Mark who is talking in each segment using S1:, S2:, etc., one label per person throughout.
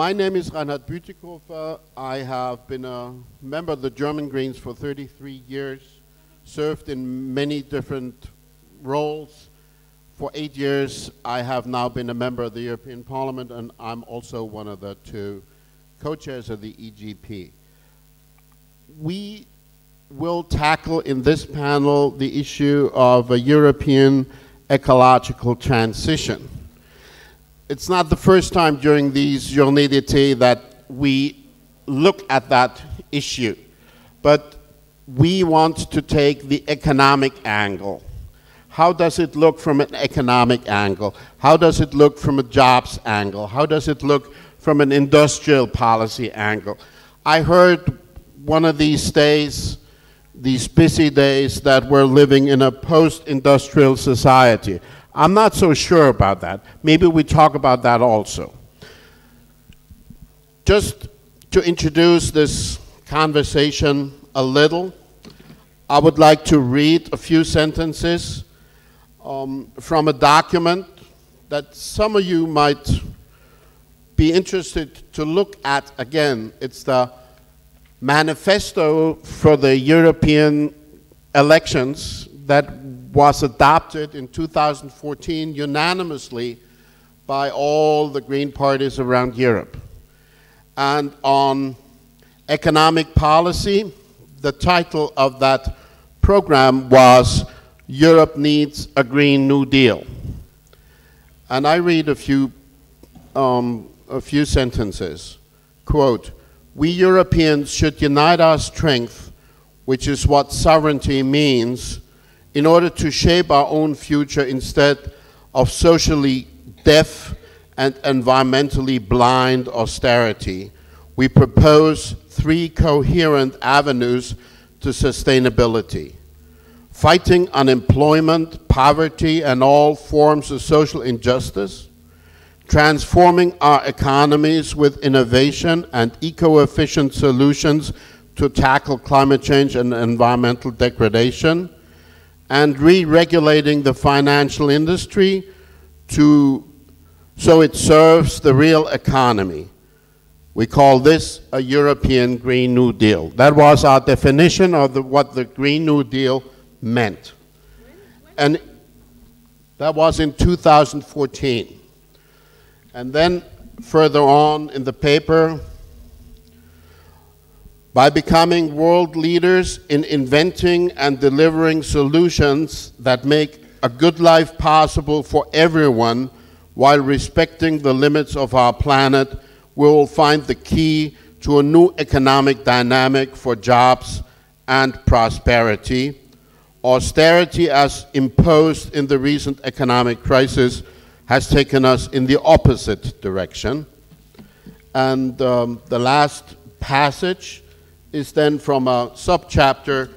S1: My name is Reinhard Bütikofer. I have been a member of the German Greens for 33 years, served in many different roles. For eight years, I have now been a member of the European Parliament, and I'm also one of the two co-chairs of the EGP. We will tackle in this panel the issue of a European ecological transition it's not the first time during these Journées d'été that we look at that issue, but we want to take the economic angle. How does it look from an economic angle? How does it look from a jobs angle? How does it look from an industrial policy angle? I heard one of these days, these busy days, that we're living in a post-industrial society. I'm not so sure about that. Maybe we talk about that also. Just to introduce this conversation a little, I would like to read a few sentences um, from a document that some of you might be interested to look at again. It's the manifesto for the European elections that was adopted in 2014 unanimously by all the green parties around Europe. And on economic policy, the title of that program was Europe Needs a Green New Deal. And I read a few, um, a few sentences. Quote, we Europeans should unite our strength, which is what sovereignty means, in order to shape our own future instead of socially deaf and environmentally blind austerity, we propose three coherent avenues to sustainability. Fighting unemployment, poverty, and all forms of social injustice, transforming our economies with innovation and eco-efficient solutions to tackle climate change and environmental degradation, and re-regulating the financial industry to, so it serves the real economy. We call this a European Green New Deal. That was our definition of the, what the Green New Deal meant. And that was in 2014. And then further on in the paper, by becoming world leaders in inventing and delivering solutions that make a good life possible for everyone while respecting the limits of our planet, we will find the key to a new economic dynamic for jobs and prosperity. Austerity, as imposed in the recent economic crisis, has taken us in the opposite direction. And um, the last passage is then from a subchapter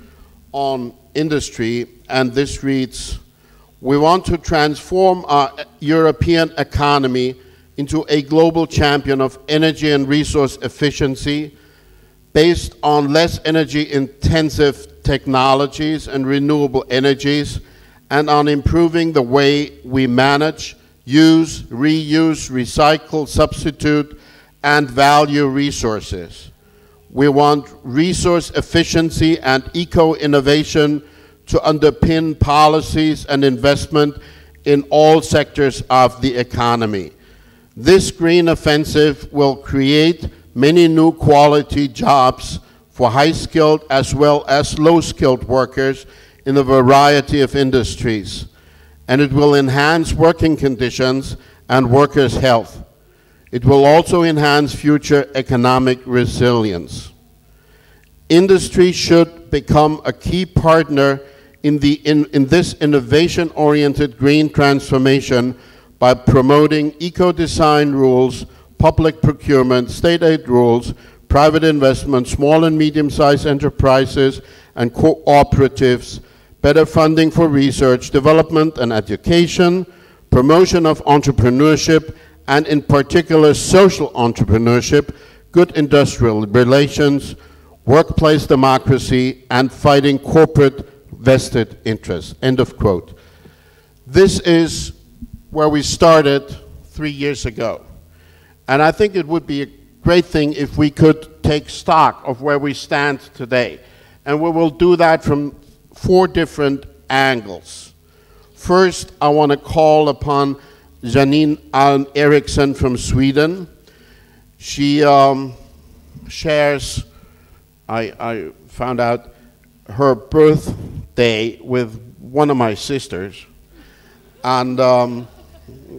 S1: on industry, and this reads, we want to transform our European economy into a global champion of energy and resource efficiency based on less energy intensive technologies and renewable energies and on improving the way we manage, use, reuse, recycle, substitute, and value resources. We want resource efficiency and eco-innovation to underpin policies and investment in all sectors of the economy. This green offensive will create many new quality jobs for high-skilled as well as low-skilled workers in a variety of industries. And it will enhance working conditions and workers' health. It will also enhance future economic resilience. Industry should become a key partner in, the, in, in this innovation-oriented green transformation by promoting eco-design rules, public procurement, state aid rules, private investment, small and medium-sized enterprises and cooperatives, better funding for research, development and education, promotion of entrepreneurship, and in particular social entrepreneurship, good industrial relations, workplace democracy, and fighting corporate vested interests. End of quote. This is where we started three years ago. And I think it would be a great thing if we could take stock of where we stand today. And we will do that from four different angles. First, I want to call upon Janine Alm Eriksson from Sweden. She um, shares, I, I found out, her birthday with one of my sisters. And um,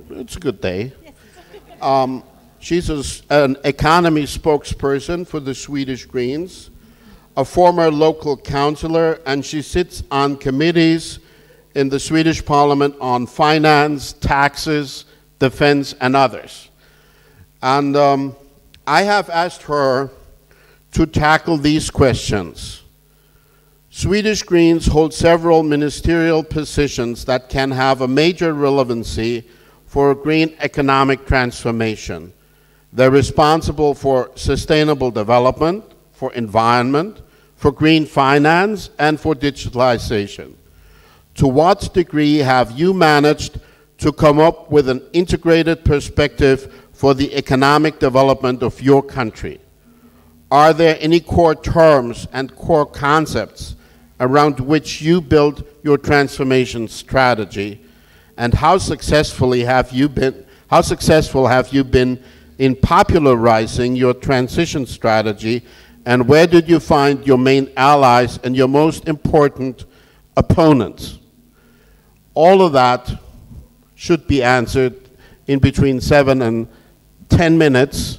S1: it's a good day. Um, she's a, an economy spokesperson for the Swedish Greens, a former local councillor, and she sits on committees in the Swedish Parliament on finance, taxes, defense, and others. And um, I have asked her to tackle these questions. Swedish Greens hold several ministerial positions that can have a major relevancy for green economic transformation. They're responsible for sustainable development, for environment, for green finance, and for digitalization. To what degree have you managed to come up with an integrated perspective for the economic development of your country? Are there any core terms and core concepts around which you build your transformation strategy? And how successfully have you been how successful have you been in popularizing your transition strategy? And where did you find your main allies and your most important opponents all of that should be answered in between 7 and 10 minutes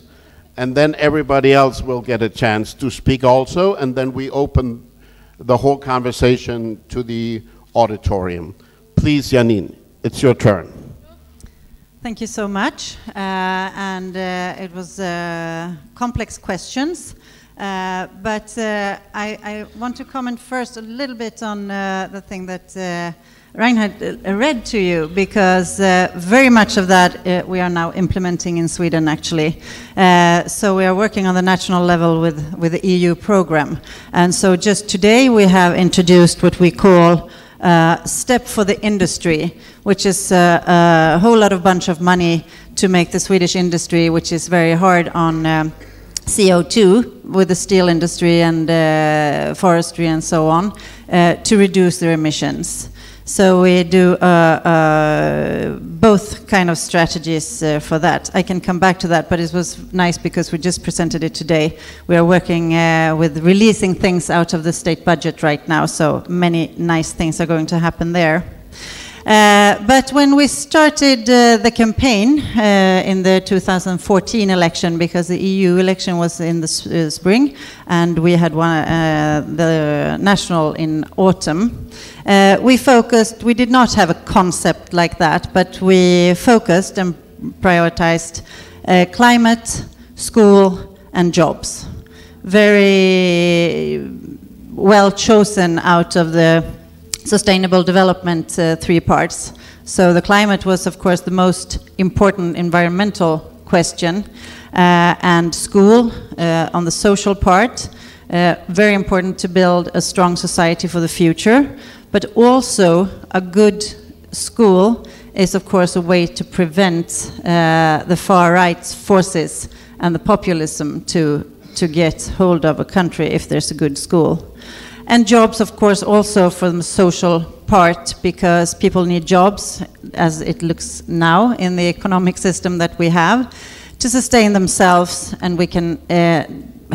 S1: and then everybody else will get a chance to speak also and then we open the whole conversation to the auditorium please janine it's your turn.
S2: Thank you so much. Uh, and uh, it was uh, complex questions. Uh, but uh, I, I, want to comment first a little bit on uh, the thing that Reinhard read to you, because very much of that we are now implementing in Sweden, actually. so we are working on the national level with, with the EU program. And so just today we have introduced what we call uh, step for the industry, which is uh, a whole lot of bunch of money to make the Swedish industry, which is very hard on um, CO2 with the steel industry and uh, forestry and so on, uh, to reduce their emissions. So we do uh, uh, both kind of strategies uh, for that. I can come back to that, but it was nice because we just presented it today. We are working with releasing things out of the state budget right now, so many nice things are going to happen there. Uh, but when we started uh, the campaign uh, in the 2014 election, because the EU election was in the spring and we had one, the national in autumn, we focused, we did not have a concept like that, but we focused and prioritized climate, school, and jobs. Very well chosen out of the sustainable development uh, three parts. So the climate was, of course, the most important environmental question, uh, and school uh, on the social part. Uh, very important to build a strong society for the future, but also a good school is, of course, a way to prevent uh, the far right forces and the populism to to get hold of a country if there's a good school. And jobs, of course, also for the social part, because people need jobs, as it looks now in the economic system that we have, to sustain themselves, and we can uh,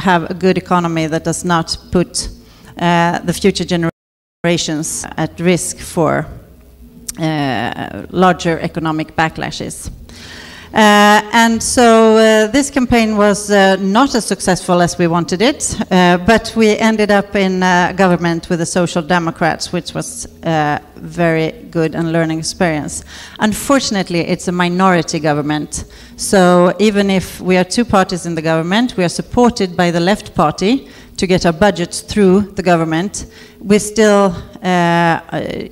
S2: have a good economy that does not put uh, the future generations at risk for uh, larger economic backlashes. Uh, and so uh, this campaign was uh, not as successful as we wanted it, uh, but we ended up in uh, government with the Social Democrats, which was a very good and learning experience. Unfortunately, it's a minority government, so even if we are two parties in the government, we are supported by the left party to get our budgets through the government. We still, uh,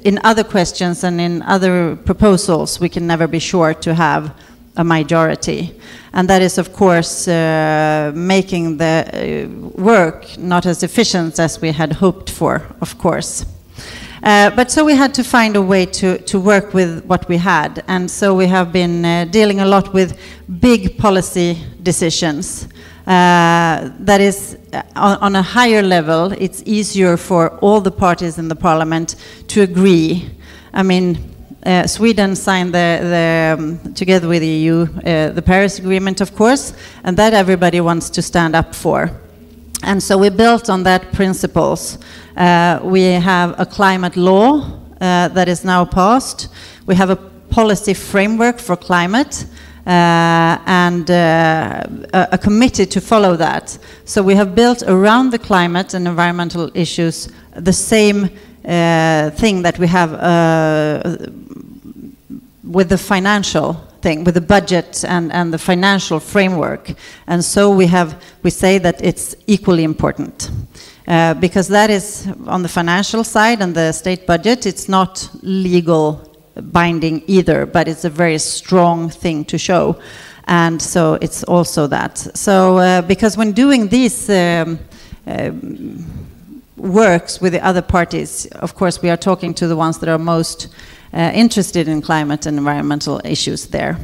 S2: in other questions and in other proposals, we can never be sure to have a majority. And that is, of course, uh, making the uh, work not as efficient as we had hoped for, of course. Uh, but so we had to find a way to, to work with what we had. And so we have been uh, dealing a lot with big policy decisions. Uh, that is, uh, on, on, a higher level, it's easier for all the parties in the parliament to agree. I mean, uh, Sweden signed the, the um, together with the EU uh, the Paris Agreement, of course, and that everybody wants to stand up for. And so we built on that principles. Uh, we have a climate law that is now passed. We have a policy framework for climate. Uh, and uh, a, a committee to follow that. So we have built around the climate and environmental issues the same uh, thing that we have with the financial thing, with the budget and, and the financial framework. And so we have, we say that it's equally important. Uh, because that is on the financial side and the state budget, it's not legal binding either, but it's a very strong thing to show. And so it's also that. So, uh, because when doing these um, uh, works with the other parties, of course, we are talking to the ones that are most uh, interested in climate and environmental issues there.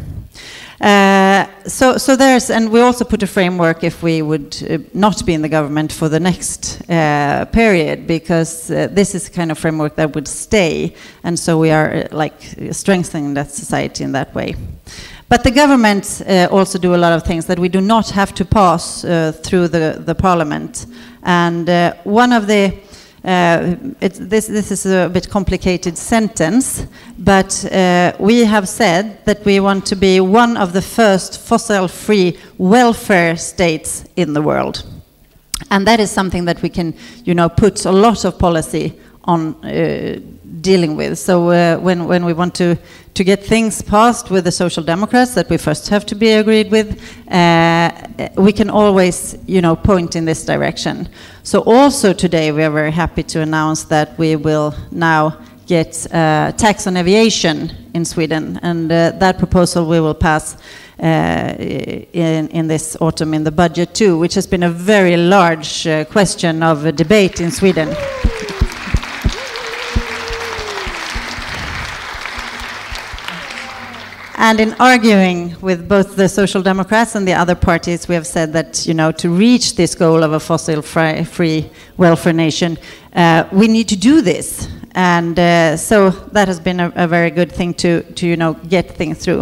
S2: Uh, so, so there's, and we also put a framework if we would uh, not be in the government for the next uh, period, because uh, this is the kind of framework that would stay, and so we are uh, like strengthening that society in that way. But the government also do a lot of things that we do not have to pass through the, the parliament. And one of the uh, this, this is a bit complicated sentence, but uh, we have said that we want to be one of the first fossil-free welfare states in the world. And that is something that we can, you know, put a lot of policy on uh, dealing with. So uh, when, when we want to, to get things passed with the Social Democrats that we first have to be agreed with, uh, we can always, you know, point in this direction. So also today we are very happy to announce that we will now get uh, tax on aviation in Sweden, and uh, that proposal we will pass uh, in, in, this autumn in the budget too, which has been a very large uh, question of debate in Sweden. And in arguing with both the Social Democrats and the other parties, we have said that, you know, to reach this goal of a fossil-free welfare nation, uh, we need to do this. And uh, so that has been a, a, very good thing to, to, you know, get things through.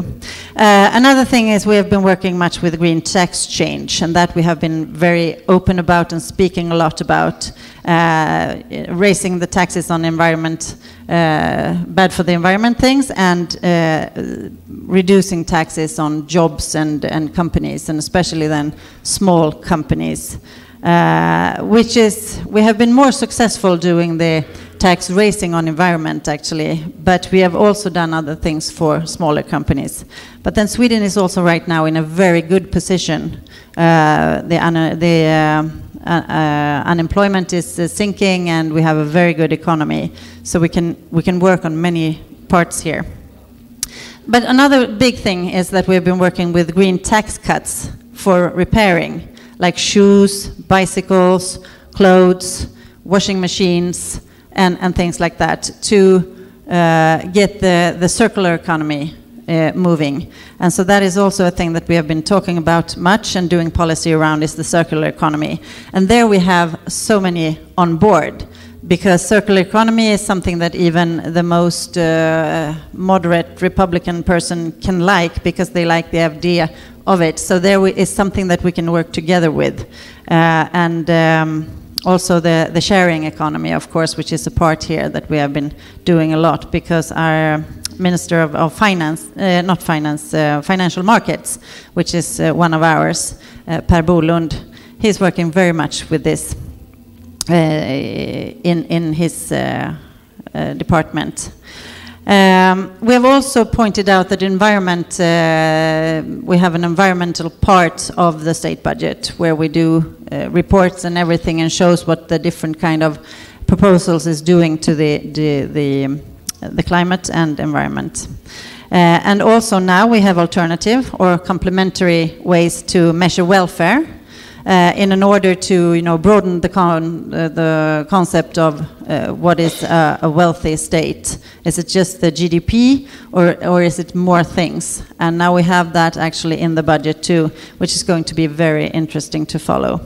S2: Uh, another thing is we have been working much with green tax change, and that we have been very open about and speaking a lot about uh, raising the taxes on environment, uh, bad for the environment things, and uh, reducing taxes on jobs and, and companies, and especially then small companies. Uh, which is, we have been more successful doing the tax raising on environment actually, but we have also done other things for smaller companies. But then Sweden is also right now in a very good position. Uh, the, the uh, uh, uh, unemployment is uh, sinking and we have a very good economy. So we can, we can work on many parts here. But another big thing is that we've been working with green tax cuts for repairing, like shoes, bicycles, clothes, washing machines, and, and things like that, to uh, get the, the circular economy uh, moving. And so that is also a thing that we have been talking about much and doing policy around is the circular economy. And there we have so many on board because circular economy is something that even the most uh, moderate Republican person can like because they like the idea of it. So there is something that we can work together with. Uh, and um, also the, the sharing economy, of course, which is a part here that we have been doing a lot because our Minister of, of Finance, uh, not Finance, uh, Financial Markets, which is uh, one of ours, uh, Per Bolund, he's working very much with this uh, in, in his uh, department. Um, we have also pointed out that environment, uh, we have an environmental part of the state budget where we do uh, reports and everything and shows what the different kind of proposals is doing to the, the, the, the climate and environment. Uh, and also now we have alternative or complementary ways to measure welfare. Uh, in an order to you know broaden the con uh, the concept of uh, what is a, a wealthy state. Is it just the GDP or or is it more things? And now we have that actually in the budget too, which is going to be very interesting to follow.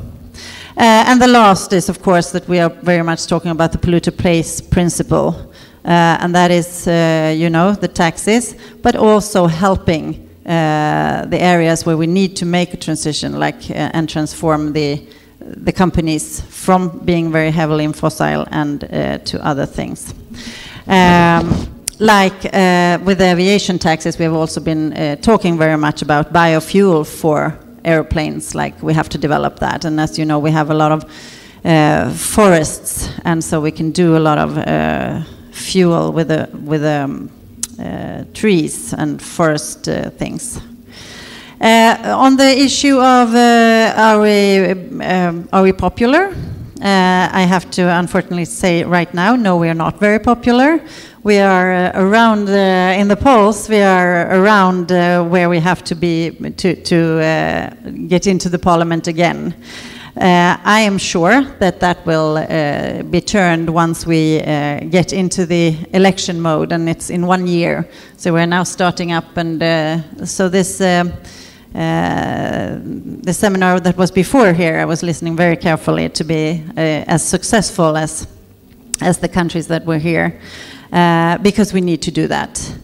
S2: Uh, and the last is, of course, that we are very much talking about the polluter pays principle, uh, and that is, uh, you know, the taxes, but also helping the areas where we need to make a transition, like uh, and transform the the companies from being very heavily in fossil and uh, to other things. Um, like uh, with the aviation taxes, we have also been uh, talking very much about biofuel for airplanes, like we have to develop that. And as you know, we have a lot of uh, forests, and so we can do a lot of fuel with a, with a um, uh, Uh, trees and forest uh, things. Uh, on the issue of uh, are we um, are we popular? Uh, I have to unfortunately say right now, no, we are not very popular. We are around in the polls. We are around where we have to be to to get into the parliament again. Uh, I am sure that that will uh, be turned once we uh, get into the election mode, and it's in one year. So we're now starting up, and so this. Uh, the seminar that was before here, I was listening very carefully to be uh, as successful as as the countries that were here, uh, because we need to do that.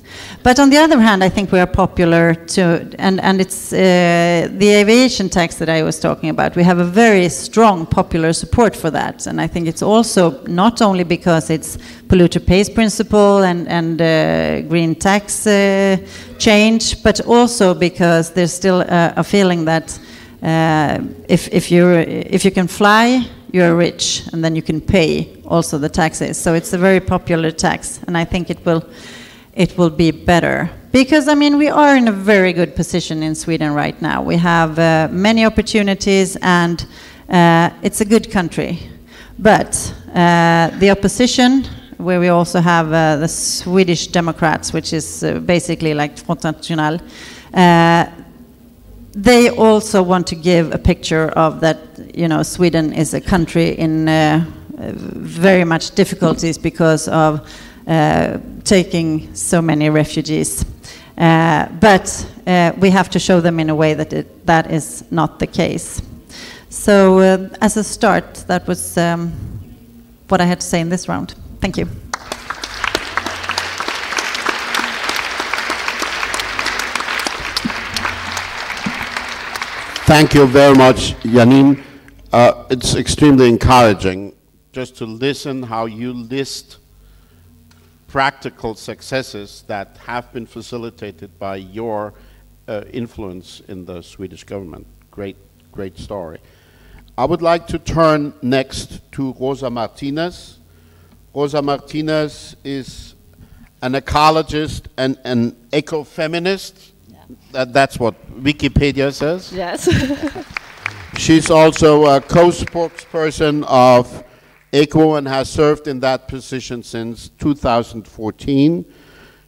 S2: But on the other hand, I think we are popular to, and, and it's uh, the aviation tax that I was talking about. We have a very strong popular support for that. And I think it's also not only because it's polluter pays principle and, and uh, green tax uh, change, but also because there's still a, a feeling that uh, if, if, you if you can fly, you're rich, and then you can pay also the taxes. So it's a very popular tax, and I think it will it will be better. Because, I mean, we are in a very good position in Sweden right now. We have uh, many opportunities and uh, it's a good country. But uh, the opposition, where we also have uh, the Swedish Democrats, which is uh, basically like Front National, uh, they also want to give a picture of that, you know, Sweden is a country in very much difficulties because of taking so many refugees. Uh, but uh, we have to show them in a way that it, that is not the case. So, uh, as a start, that was um, what I had to say in this round. Thank you.
S1: Thank you very much, Janine. Uh, it's extremely encouraging just to listen how you list practical successes that have been facilitated by your uh, influence in the Swedish government. Great, great story. I would like to turn next to Rosa Martinez. Rosa Martinez is an ecologist and an ecofeminist. Yeah. That, that's what Wikipedia says.
S3: Yes.
S1: She's also a co-spokesperson of ECO and has served in that position since 2014.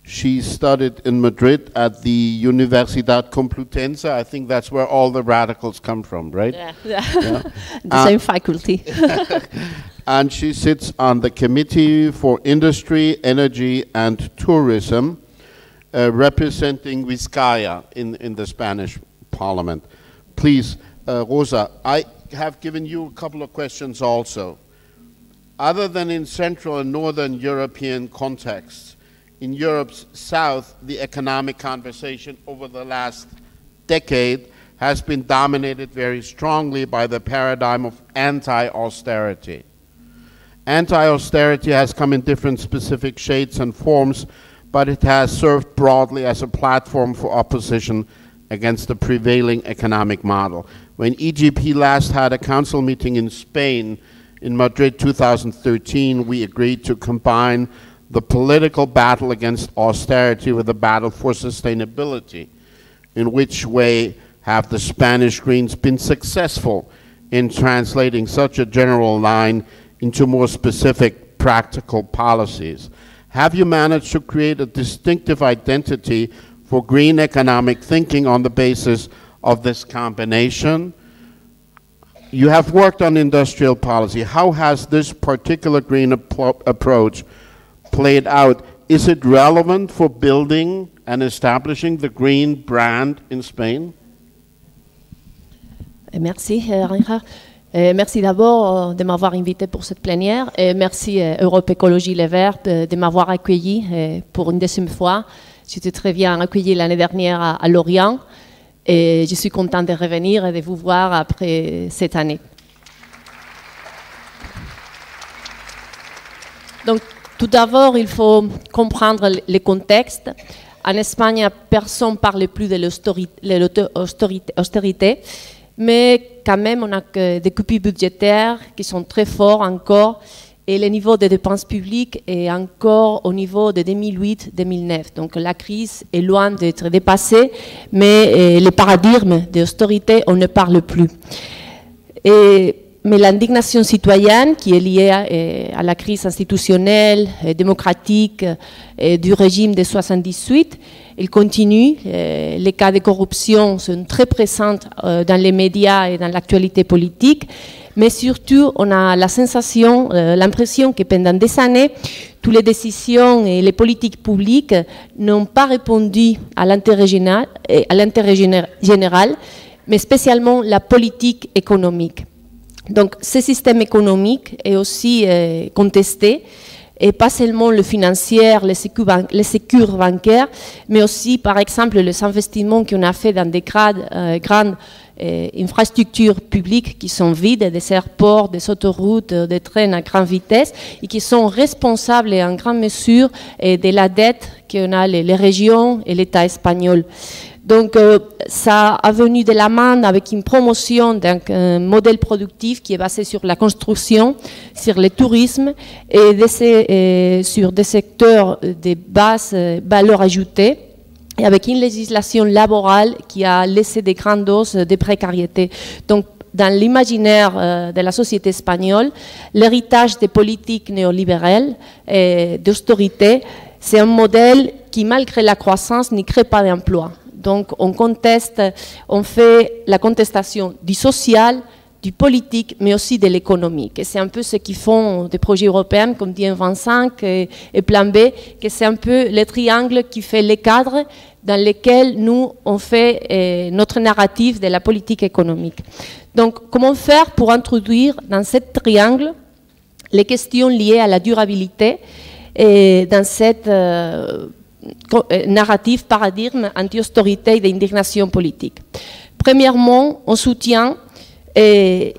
S1: She studied in Madrid at the Universidad Complutense. I think that's where all the radicals come from, right?
S3: Yeah, yeah. yeah. the uh, same faculty.
S1: and she sits on the Committee for Industry, Energy and Tourism, uh, representing Vizcaya in, in the Spanish Parliament. Please, uh, Rosa, I have given you a couple of questions also. Other than in Central and Northern European contexts, in Europe's South, the economic conversation over the last decade has been dominated very strongly by the paradigm of anti-austerity. Anti-austerity has come in different specific shades and forms, but it has served broadly as a platform for opposition against the prevailing economic model. When EGP last had a council meeting in Spain, in Madrid 2013, we agreed to combine the political battle against austerity with the battle for sustainability. In which way have the Spanish Greens been successful in translating such a general line into more specific practical policies? Have you managed to create a distinctive identity for green economic thinking on the basis of this combination? You have worked on industrial policy. How has this particular green appro- approach played out? Is it relevant for building and establishing the green brand in Spain?
S3: Et Merci, euh, Reinhard. Euh, merci d'abord euh, de m'avoir invité pour cette plénière et merci euh, Europe Écologie Les Verts de, m'avoir accueilli euh, pour une deuxième fois. J'étais très bien accueilli l'année dernière à Lorient et je suis contente de revenir et de vous voir après cette année. Donc, tout d'abord, il faut comprendre le- contexte. En Espagne, personne ne parle plus de l'austérité, austérité, mais quand même, on a des coupes budgétaires qui sont très forts encore, et le niveau des dépenses publiques est encore au niveau de 2008-2009. Donc la crise est loin d'être dépassée, mais euh, le paradigme d'austérité, on ne parle plus. Mais l'indignation citoyenne qui est liée à, euh, la crise institutionnelle, et démocratique euh, du régime de 78, il continue. Les cas de corruption sont très présents dans les médias et dans l'actualité politique. Mais surtout, on a la sensation, euh, l'impression que pendant des années, toutes les décisions et les politiques publiques n'ont pas répondu à l'intérêt général, général, mais spécialement la politique économique. Donc, ce système économique est aussi euh, contesté, et pas seulement le financier, les sécures, bancaires, mais aussi, par exemple, les investissements qu'on a fait dans des euh, grandes euh, infrastructures publiques qui sont vides, des aéroports, des autoroutes, des trains à grande vitesse, et qui sont responsables en grande mesure euh, de la dette qu'on a les, régions et l'État espagnol. Donc, euh, ça a venu de la main avec une promotion d'un euh, modèle productif qui est basé sur la construction, sur le tourisme et ces, euh, sur des secteurs de basse valeur ajoutée et avec une législation laborale qui a laissé des grandes doses de précarité. Donc, dans l'imaginaire euh, de la société espagnole, l'héritage des politiques néolibérales et d'austérité, c'est un modèle qui, malgré la croissance, n'y crée pas d'emploi. Donc, on conteste, on fait la contestation du social, du politique, mais aussi de l'économique. Et c'est un peu ce qu'ils font des projets européens, comme dit 25 et, et Plan B, que c'est un peu le triangle qui fait les cadres dans lesquels nous, on fait euh, notre narrative de la politique économique. Donc, comment faire pour introduire dans ce triangle les questions liées à la durabilité et dans cette euh, euh, narrative paradigme anti-austérité et d'indignation politique? Premièrement, on soutient euh,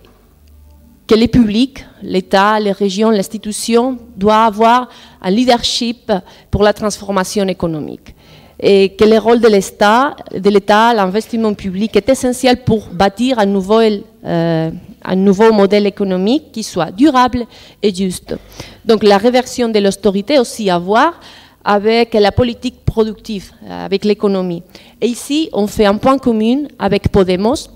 S3: que les publics, l'État, les régions, l'institution doivent avoir un leadership pour la transformation économique. Et que le rôle de l'État, de l'État, l'investissement public est essentiel pour bâtir un nouveau, euh, un nouveau modèle économique qui soit durable et juste. Donc la réversion de l'austérité aussi à voir avec la politique productive, euh, avec l'économie. Et ici, on fait un point commun avec Podemos,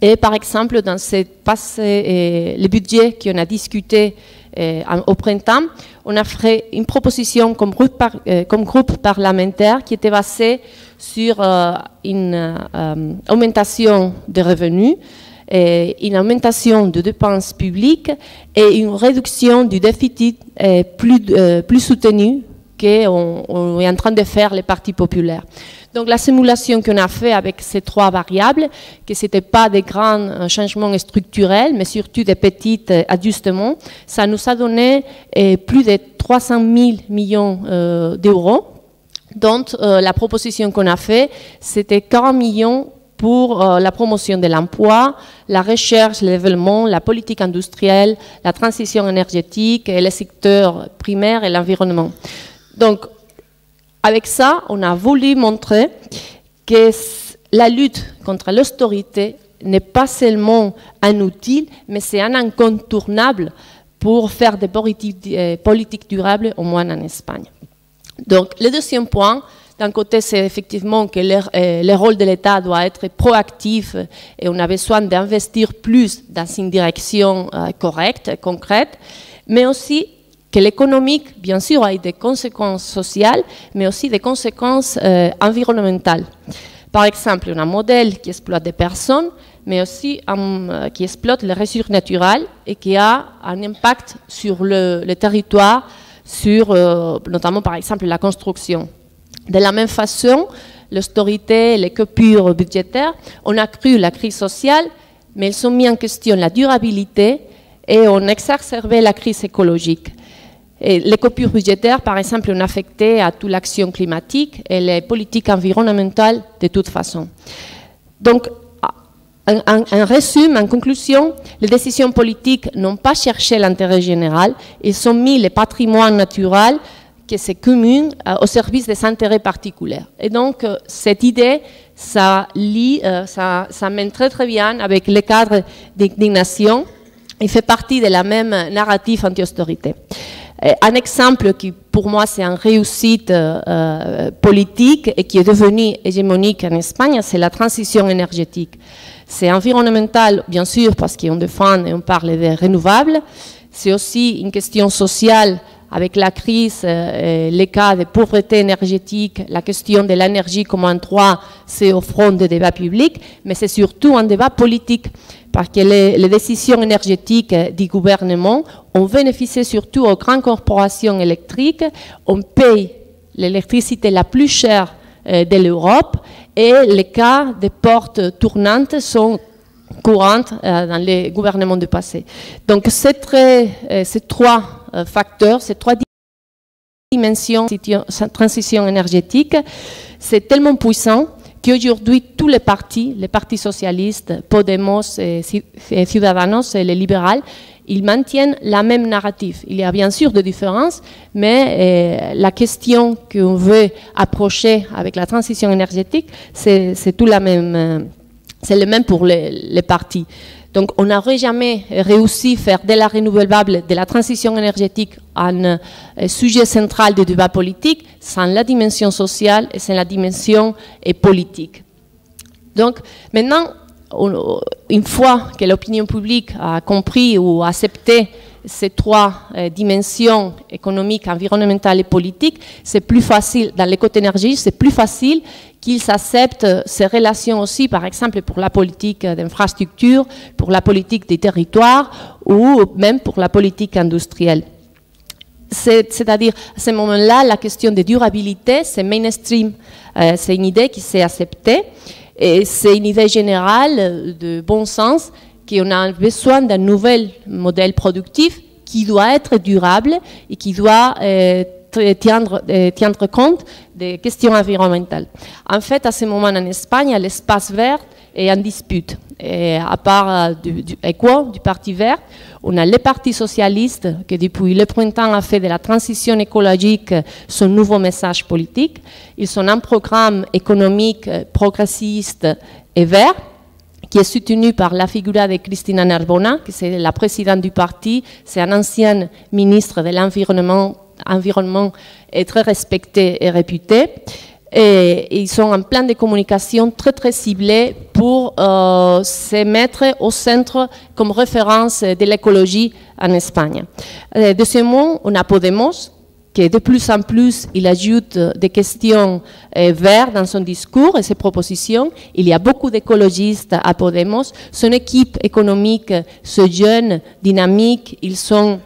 S3: et par exemple, dans ce passé, euh, le budget qu'on a discuté euh, au printemps, on a fait une proposition comme groupe, euh, parlementaire qui était basée sur une augmentation des revenus, une augmentation de dépenses publiques et une réduction du déficit plus, plus soutenu on est en train de faire les partis populaires. Donc la simulation qu'on a fait avec ces trois variables, que ce n'était pas des grands euh, changements structurels, mais surtout des petits euh, ajustements, ça nous a donné euh, plus de 300 000 millions d'euros. Euh, la proposition qu'on a fait, c'était 40 millions pour la promotion de l'emploi, la recherche, le développement, la politique industrielle, la transition énergétique et les secteurs primaires et l'environnement. Donc, avec ça, on a voulu montrer que la lutte contre l'austérité n'est pas seulement un outil, mais c'est un incontournable pour faire des politiques, euh, durables, au moins en Espagne. Donc, le deuxième point, d'un côté, c'est effectivement que le, euh, le rôle de l'État doit être proactif et on a besoin d'investir plus dans une direction euh, correcte, concrète, mais aussi que l'économique, bien sûr, a des conséquences sociales, mais aussi des conséquences euh, environnementales. Par exemple, un modèle qui exploite des personnes, mais aussi euh, qui exploite les ressources naturelles et qui a un impact sur le, territoire, sur euh, notamment par exemple la construction. De la même façon, l'austérité, les coupures budgétaires ont accru la crise sociale, mais elles ont mis en question la durabilité et ont exacerbé la crise écologique. Les coupures budgétaires, par exemple, ont affecté à toute l'action climatique et les politiques environnementales de toute façon. Donc, en, résumé, en conclusion, les décisions politiques n'ont pas cherché l'intérêt général, ils ont mis le patrimoine naturel qui c'est commun euh, au service des intérêts particuliers. Et donc, euh, cette idée, ça lie, euh, ça mène très très bien avec le cadre d'indignation et fait partie de la même narrative anti-austérité. Un exemple qui, pour moi, c'est une réussite politique et qui est devenu hégémonique en Espagne, c'est la transition énergétique. C'est environnemental, bien sûr, parce qu'on défend et on parle des renouvelables. C'est aussi une question sociale avec la crise, euh, les cas de pauvreté énergétique, la question de l'énergie comme un droit, c'est au front des débats publics, mais c'est surtout un débat politique, parce que les, décisions énergétiques du gouvernement ont bénéficié surtout aux grandes corporations électriques, on paye l'électricité la plus chère euh, de l'Europe et les cas de portes tournantes sont courantes euh, dans les gouvernements du passé. Donc euh, ces trois facteurs, ces trois dimensions de transition énergétique, c'est tellement puissant qu'aujourd'hui tous les partis, les partis socialistes, Podemos, Ciudadanos et les libéraux, ils maintiennent la même narrative. Il y a bien sûr des différences, mais euh, la question qu'on veut approcher avec la transition énergétique, c'est tout la même, euh, c'est le même pour les partis. Donc, on n'aurait jamais réussi à faire de la renouvelable, de la transition énergétique, un euh, sujet central du débat politique sans la dimension sociale et sans la dimension politique. Donc, maintenant, une fois que l'opinion publique a compris ou accepté ces trois euh, dimensions économiques, environnementales et politiques, c'est plus facile, dans l'éco-énergie, c'est plus facile qu'ils acceptent ces relations aussi, par exemple pour la politique d'infrastructure, pour la politique des territoires ou même pour la politique industrielle. C'est-à-dire, à ce moment-là, la question de durabilité, c'est mainstream. Euh, c'est une idée qui s'est acceptée. Et c'est une idée générale de bon sens qu'on a besoin d'un nouvel modèle productif qui doit être durable et qui doit euh, tiendre, euh, compte des questions environnementales. En fait, à ce moment en Espagne, l'espace vert est en dispute. À part euh, du, du du Parti vert, on a le Parti socialiste qui depuis le printemps a fait de la transition écologique son nouveau message politique. Ils ont un programme économique progressiste et vert qui est soutenu par la figure de Cristina Narbona, qui est la présidente du parti, c'est un ancien ministre de l'environnement environnement est très respecté et réputé. Et ils sont en plan de communication très très ciblé pour euh, se mettre au centre comme référence de l'écologie en Espagne. Euh, deuxièmement, on a Podemos, qui de plus en plus, il ajoute des questions euh, vertes dans son discours et ses propositions. Il y a beaucoup d'écologistes à Podemos. Son équipe économique se jeune, dynamique. Ils sont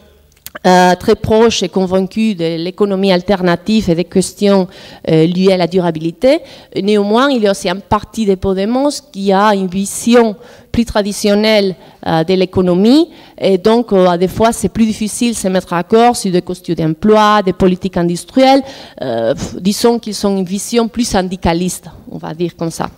S3: euh, très proche et convaincu de l'économie alternative et des questions euh, liées à la durabilité. Néanmoins, il y a aussi un parti de Podemos qui a une vision plus traditionnelle euh, de l'économie et donc des fois c'est plus difficile de se mettre d'accord sur des questions d'emploi, des politiques industrielles. disons qu'ils ont une vision plus syndicaliste, on va dire comme ça.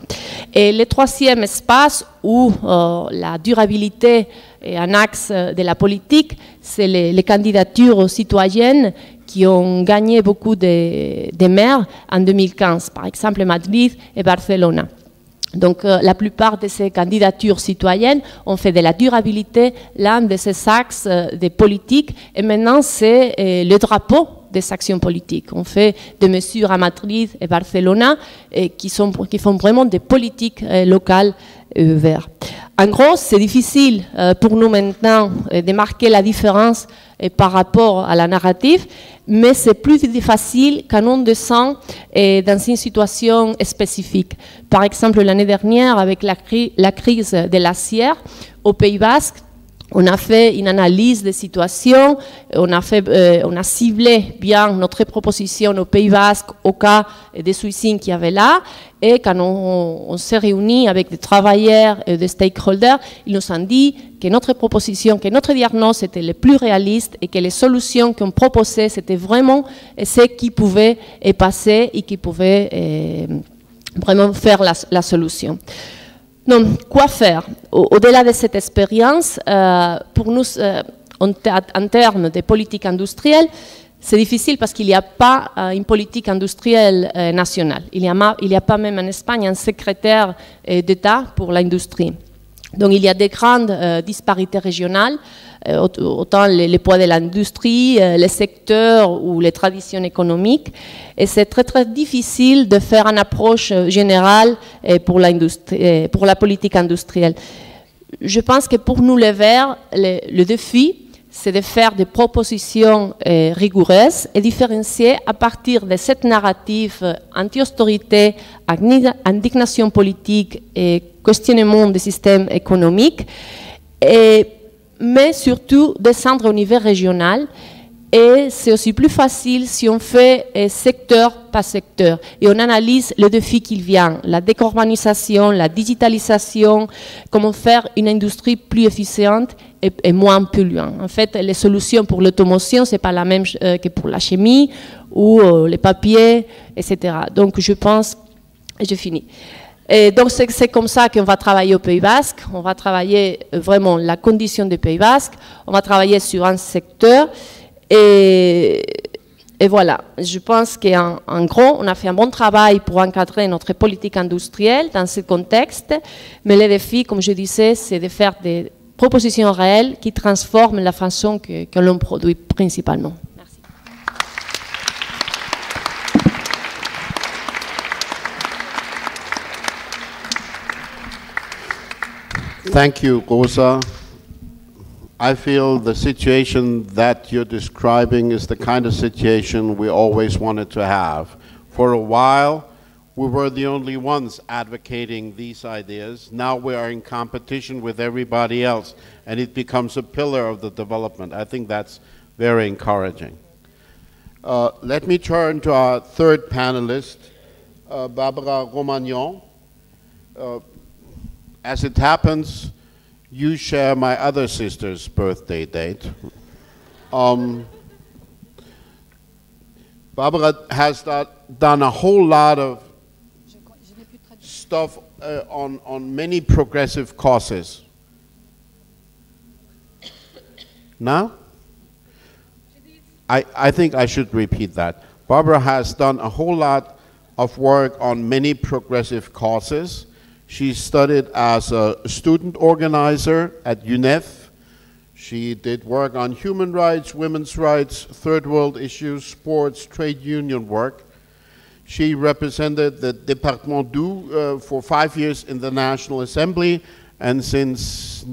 S3: Et le troisième espace où la durabilité et un axe de la politique, c'est les, candidatures citoyennes qui ont gagné beaucoup de, maires en 2015, par exemple Madrid et Barcelone. Donc euh, la plupart de ces candidatures citoyennes ont fait de la durabilité l'un de ces axes euh, des politiques et maintenant c'est euh, le drapeau des actions politiques. On fait des mesures à Madrid et Barcelone et qui, sont, qui font vraiment des politiques locales vertes. En gros, c'est difficile euh, pour nous maintenant euh, de marquer la différence euh, par rapport à la narrative, mais c'est plus facile quand on descend dans une situation spécifique. Par exemple, l'année dernière, avec la, crise de l'acier au Pays Basque, on a fait une analyse des situations, on a, on a ciblé bien notre proposition au Pays Basque au cas des suicides qu'il y avait là. Et quand on, s'est réuni avec des travailleurs et des stakeholders, ils nous ont dit que notre proposition, que notre diagnostic était le plus réaliste et que les solutions qu'on proposait, c'était vraiment ce qui pouvait passer et qui pouvait euh, vraiment faire la, la solution. Donc, quoi faire? Au-delà de cette expérience, euh, pour nous, euh, en, termes de politique industrielle, c'est difficile parce qu'il n'y a pas euh, une politique industrielle nationale. Il n'y a, pas même en Espagne un secrétaire d'État pour l'industrie. Donc il y a des grandes disparités régionales. Euh, autant les, poids de l'industrie, euh, les secteurs ou les traditions économiques. Et c'est très très difficile de faire une approche euh, générale pour la politique industrielle. Je pense que pour nous les Verts, le, défi, c'est de faire des propositions rigoureuses et différencier à partir de cette narrative anti-austérité, indignation politique et questionnement des systèmes économiques. Et mais surtout descendre au niveau régional. Et c'est aussi plus facile si on fait euh, secteur par secteur et on analyse le défi qui vient, la décarbonisation, la digitalisation, comment faire une industrie plus efficiente et, moins polluante. En fait, les solutions pour l'automation, c'est pas la même euh, que pour la chimie ou euh, les papiers, etc. Donc, je pense, je finis. Et donc c'est comme ça qu'on va travailler au Pays Basque. On va travailler euh, vraiment la condition du Pays Basque. On va travailler sur un secteur. Et, et voilà, je pense qu'en en gros, on a fait un bon travail pour encadrer notre politique industrielle dans ce contexte. Mais le défi, comme je disais, c'est de faire des propositions réelles qui transforment la façon que, que l'on produit principalement.
S1: Thank you, Rosa. I feel the situation that you're describing is the kind of situation we always wanted to have. For a while, we were the only ones advocating these ideas. Now we are in competition with everybody else, and it becomes a pillar of the development. I think that's very encouraging. Uh, let me turn to our third panelist, uh, Barbara Romagnon. Uh, as it happens, you share my other sister's birthday date. Um, Barbara has done a whole lot of stuff uh, on, on many progressive causes. Now? I, I think I should repeat that. Barbara has done a whole lot of work on many progressive causes she studied as a student organizer at UNEF. She did work on human rights, women's rights, third world issues, sports, trade union work. She represented the Département d'Oux uh, for five years in the National Assembly, and since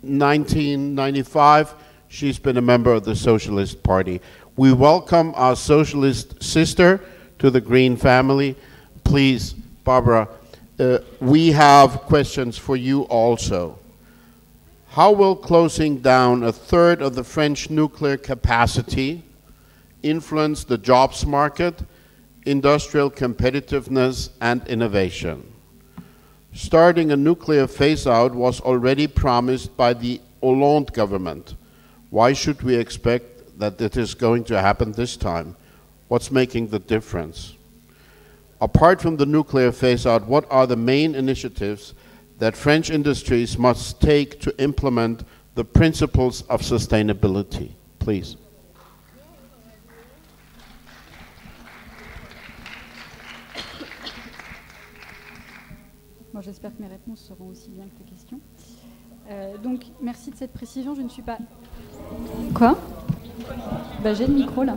S1: 1995, she's been a member of the Socialist Party. We welcome our socialist sister to the Green family. Please, Barbara, uh, we have questions for you also. How will closing down a third of the French nuclear capacity influence the jobs market, industrial competitiveness, and innovation? Starting a nuclear phase out was already promised by the Hollande government. Why should we expect that it is going to happen this time? What's making the difference? apart from the nuclear phase out, what are the main initiatives that French industries must take to implement the principles of sustainability? Please.
S4: J'espère que mes réponses seront aussi bien que les questions. Euh, donc, merci de cette précision. Je ne suis pas. Quoi? Bah, J'ai le micro là.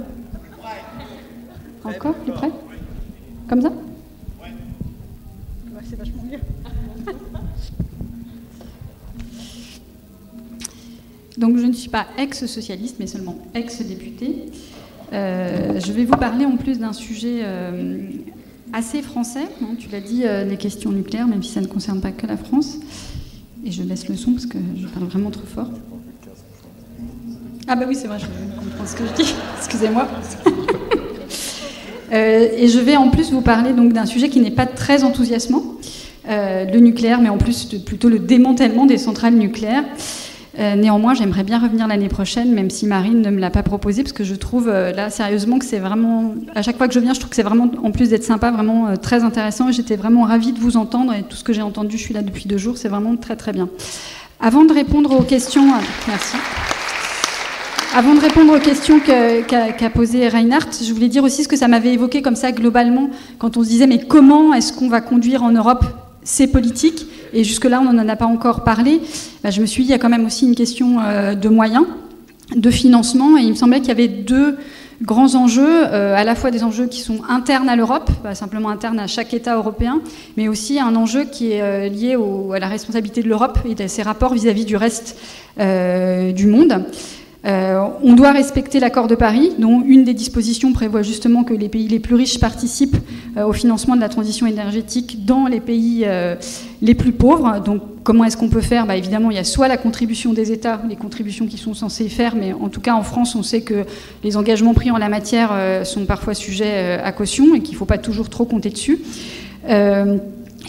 S4: Encore? Plus près comme ça? Ouais. c'est vachement mieux. Donc je ne suis pas ex-socialiste, mais seulement ex-députée. Euh, je vais vous parler en plus d'un sujet euh, assez français. hein, tu l'as dit, euh, les questions nucléaires, même si ça ne concerne pas que la France. Et je laisse le son parce que je parle vraiment trop fort. Ah bah oui, c'est vrai, je comprends ce que je dis. Excusez-moi. Euh, et je vais en plus vous parler donc d'un sujet qui n'est pas très enthousiasmant, euh, le nucléaire, mais en plus plutôt le démantèlement des centrales nucléaires. Euh, néanmoins, j'aimerais bien revenir l'année prochaine, même si Marine ne me l'a pas proposé, parce que je trouve euh, là sérieusement que c'est vraiment, à chaque fois que je viens, je trouve que c'est vraiment, en plus d'être sympa, vraiment euh, très intéressant. J'étais vraiment ravie de vous entendre et tout ce que j'ai entendu, je suis là depuis deux jours, c'est vraiment très très bien. Avant de répondre aux questions, merci. Avant de répondre aux questions que- qu'a qu'a posées Reinhardt, je voulais dire aussi ce que ça m'avait évoqué comme ça globalement, quand on se disait mais comment est-ce qu'on va conduire en Europe? Ces politiques Et jusque-là, on n'en a pas encore parlé. Bah, je me suis dit, il y a quand même aussi une question euh, de moyens, de financement, et il me semblait qu'il y avait deux grands enjeux, euh, à la fois des enjeux qui sont internes à l'Europe, pas simplement internes à chaque État européen, mais aussi un enjeu qui est euh, lié à la responsabilité de l'Europe et de ses rapports vis-à-vis du reste du monde. Euh, on doit respecter l'accord de Paris, dont une des dispositions prévoit justement que les pays les plus riches participent euh, au financement de la transition énergétique dans les pays euh, les plus pauvres. Donc, comment est-ce qu'on peut faire? Bah, Évidemment, il y a soit la contribution des États, les contributions qui sont censées faire, mais en tout cas en France, on sait que les engagements pris en la matière sont parfois sujets à caution et qu'il ne faut pas toujours trop compter dessus.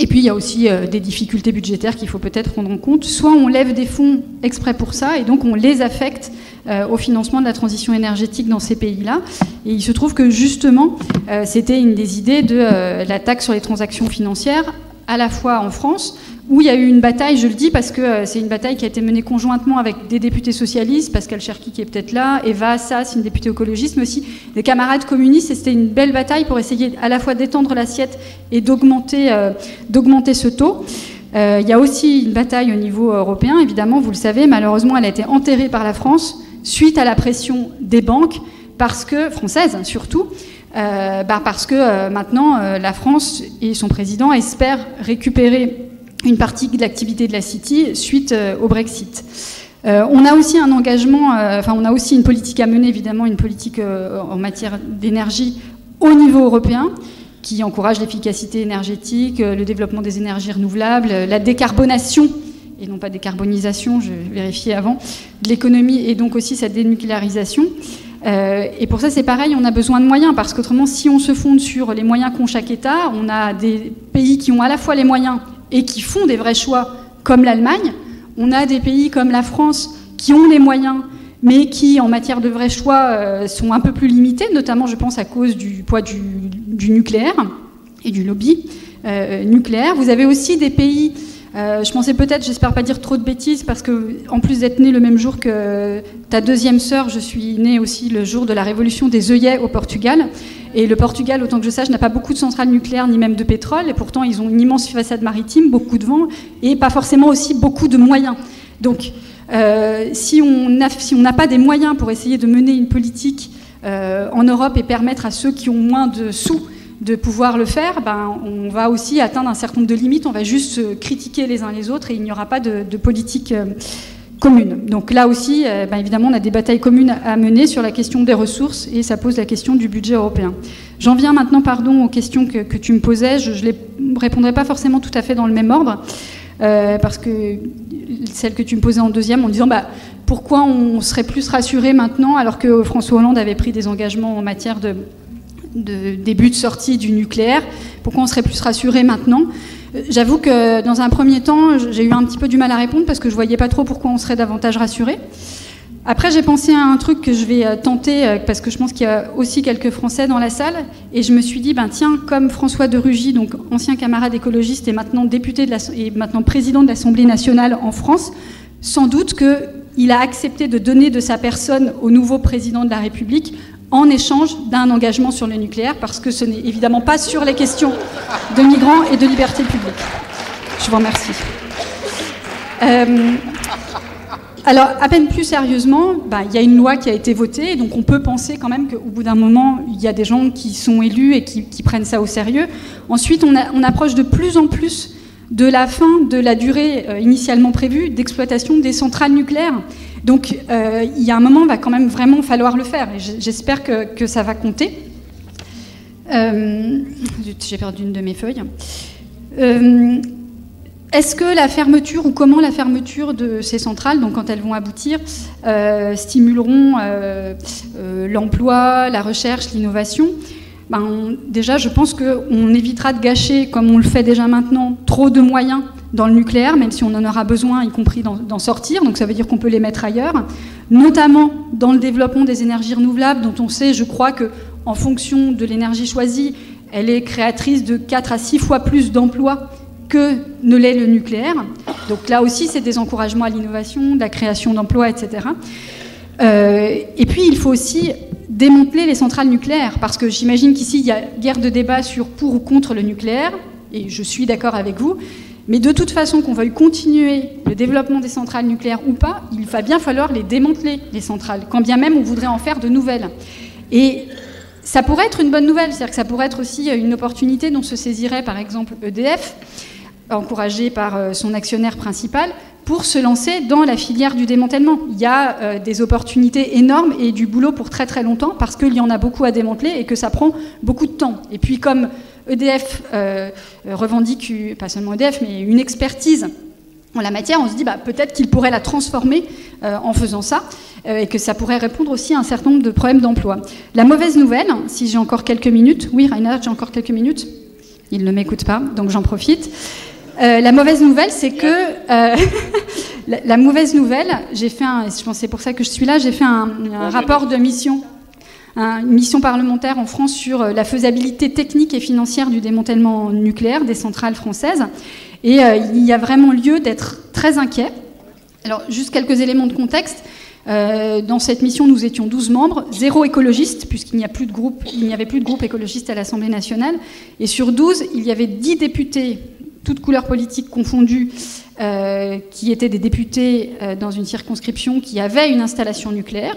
S4: Et puis il y a aussi euh, des difficultés budgétaires qu'il faut peut-être prendre en compte. Soit on lève des fonds exprès pour ça et donc on les affecte euh, au financement de la transition énergétique dans ces pays-là. Et il se trouve que justement, euh, c'était une des idées de la taxe sur les transactions financières, à la fois en France, où il y a eu une bataille, je le dis parce que euh, c'est une bataille qui a été menée conjointement avec des députés socialistes, Pascal Cherki qui est peut-être là, Eva Assas, une députée écologiste, mais aussi des camarades communistes. Et c'était une belle bataille pour essayer à la fois d'étendre l'assiette et d'augmenter euh, d'augmenter ce taux. Euh, il y a aussi une bataille au niveau européen, évidemment, vous le savez, malheureusement, elle a été enterrée par la France suite à la pression des banques, parce que, françaises surtout, euh, bah, parce que euh, maintenant, euh, la France et son président espèrent récupérer une partie de l'activité de la City suite euh, au Brexit. Euh, on a aussi un engagement, euh, enfin on a aussi une politique à mener, évidemment, une politique euh, en matière d'énergie au niveau européen qui encourage l'efficacité énergétique, euh, le développement des énergies renouvelables, euh, la décarbonation et non pas décarbonisation, je vérifiais avant, de l'économie et donc aussi sa dénucléarisation. Euh, et pour ça, c'est pareil, on a besoin de moyens, parce qu'autrement, si on se fonde sur les moyens qu'ont chaque État, on a des pays qui ont à la fois les moyens et qui font des vrais choix, comme l'Allemagne. On a des pays comme la France qui ont les moyens, mais qui, en matière de vrais choix, euh, sont un peu plus limités, notamment, je pense, à cause du poids du, nucléaire et du lobby euh, nucléaire. Vous avez aussi des pays euh, je pensais peut-être, j'espère pas dire trop de bêtises, parce que en plus d'être née le même jour que ta deuxième sœur, je suis née aussi le jour de la révolution des œillets au Portugal. Et le Portugal, autant que je sache, n'a pas beaucoup de centrales nucléaires ni même de pétrole, et pourtant ils ont une immense façade maritime, beaucoup de vent, et pas forcément aussi beaucoup de moyens. Donc, euh, si on n'a pas des moyens pour essayer de mener une politique euh, en Europe et permettre à ceux qui ont moins de sous de pouvoir le faire, ben, on va aussi atteindre un certain nombre de limites. On va juste critiquer les uns les autres et il n'y aura pas de, politique euh, commune. Donc là aussi, euh, ben, évidemment, on a des batailles communes à mener sur la question des ressources et ça pose la question du budget européen. J'en viens maintenant, pardon, aux questions que, que tu me posais. Je ne les répondrai pas forcément tout à fait dans le même ordre. Euh, parce que celle que tu me posais en deuxième, en disant bah, pourquoi on serait plus rassuré maintenant alors que François Hollande avait pris des engagements en matière de, de début de sortie du nucléaire, pourquoi on serait plus rassuré maintenant? J'avoue que dans un premier temps, j'ai eu un petit peu du mal à répondre parce que je voyais pas trop pourquoi on serait davantage rassuré. Après, j'ai pensé à un truc que je vais tenter parce que je pense qu'il y a aussi quelques Français dans la salle. Et je me suis dit, ben tiens, comme François de Rugy, donc ancien camarade écologiste et maintenant député et maintenant président de l'Assemblée nationale en France, sans doute qu'il a accepté de donner de sa personne au nouveau président de la République en échange d'un engagement sur le nucléaire, parce que ce n'est évidemment pas sur les questions de migrants et de liberté publique. Je vous remercie. Euh, alors, à peine plus sérieusement, bah, il y a une loi qui a été votée, donc on peut penser quand même qu'au bout d'un moment, il y a des gens qui sont élus et qui, prennent ça au sérieux. Ensuite, on, approche de plus en plus de la fin de la durée euh, initialement prévue d'exploitation des centrales nucléaires. Donc euh, il y a un moment, il va quand même vraiment falloir le faire, j'espère que, ça va compter. Euh, J'ai perdu une de mes feuilles. Est-ce que la fermeture ou comment la fermeture de ces centrales, donc quand elles vont aboutir, stimuleront l'emploi, la recherche, l'innovation? Ben, Déjà, je pense qu'on évitera de gâcher, comme on le fait déjà maintenant, trop de moyens dans le nucléaire, même si on en aura besoin, y compris d'en sortir. Donc ça veut dire qu'on peut les mettre ailleurs, notamment dans le développement des énergies renouvelables, dont on sait, je crois, que en fonction de l'énergie choisie, elle est créatrice de 4 à 6 fois plus d'emplois que ne l'est le nucléaire. Donc là aussi, c'est des encouragements à l'innovation, de la création d'emplois, etc. Euh, et puis, il faut aussi démanteler les centrales nucléaires, parce que j'imagine qu'ici, il y a guerre de débat sur pour ou contre le nucléaire, et je suis d'accord avec vous, mais de toute façon, qu'on veuille continuer le développement des centrales nucléaires ou pas, il va bien falloir les démanteler, les centrales, quand bien même on voudrait en faire de nouvelles. Et ça pourrait être une bonne nouvelle, c'est-à-dire que ça pourrait être aussi une opportunité dont se saisirait par exemple EDF, encouragé par euh, son actionnaire principal, pour se lancer dans la filière du démantèlement. Il y a euh, des opportunités énormes et du boulot pour très très longtemps parce qu'il y en a beaucoup à démanteler et que ça prend beaucoup de temps. Et puis comme EDF euh, revendique, pas seulement EDF, mais une expertise en la matière, on se dit bah, peut-être qu'il pourrait la transformer en faisant ça et que ça pourrait répondre aussi à un certain nombre de problèmes d'emploi. La mauvaise nouvelle, si j'ai encore quelques minutes, oui Rainer, j'ai encore quelques minutes, il ne m'écoute pas, donc j'en profite. Euh, la mauvaise nouvelle, c'est que euh, la, mauvaise nouvelle, j'ai fait un, je pense c'est pour ça que je suis là, j'ai fait un, rapport de mission, une mission parlementaire en France sur euh, la faisabilité technique et financière du démantèlement nucléaire des centrales françaises, et il y a vraiment lieu d'être très inquiet. Alors juste quelques éléments de contexte. dans cette mission, nous étions 12 membres, zéro écologiste, puisqu'il n'y a plus de groupe, il n'y avait plus de groupe écologiste à l'Assemblée nationale. Et sur 12, il y avait 10 députés toutes couleurs politiques confondues, euh, qui étaient des députés euh, dans une circonscription qui avait une installation nucléaire.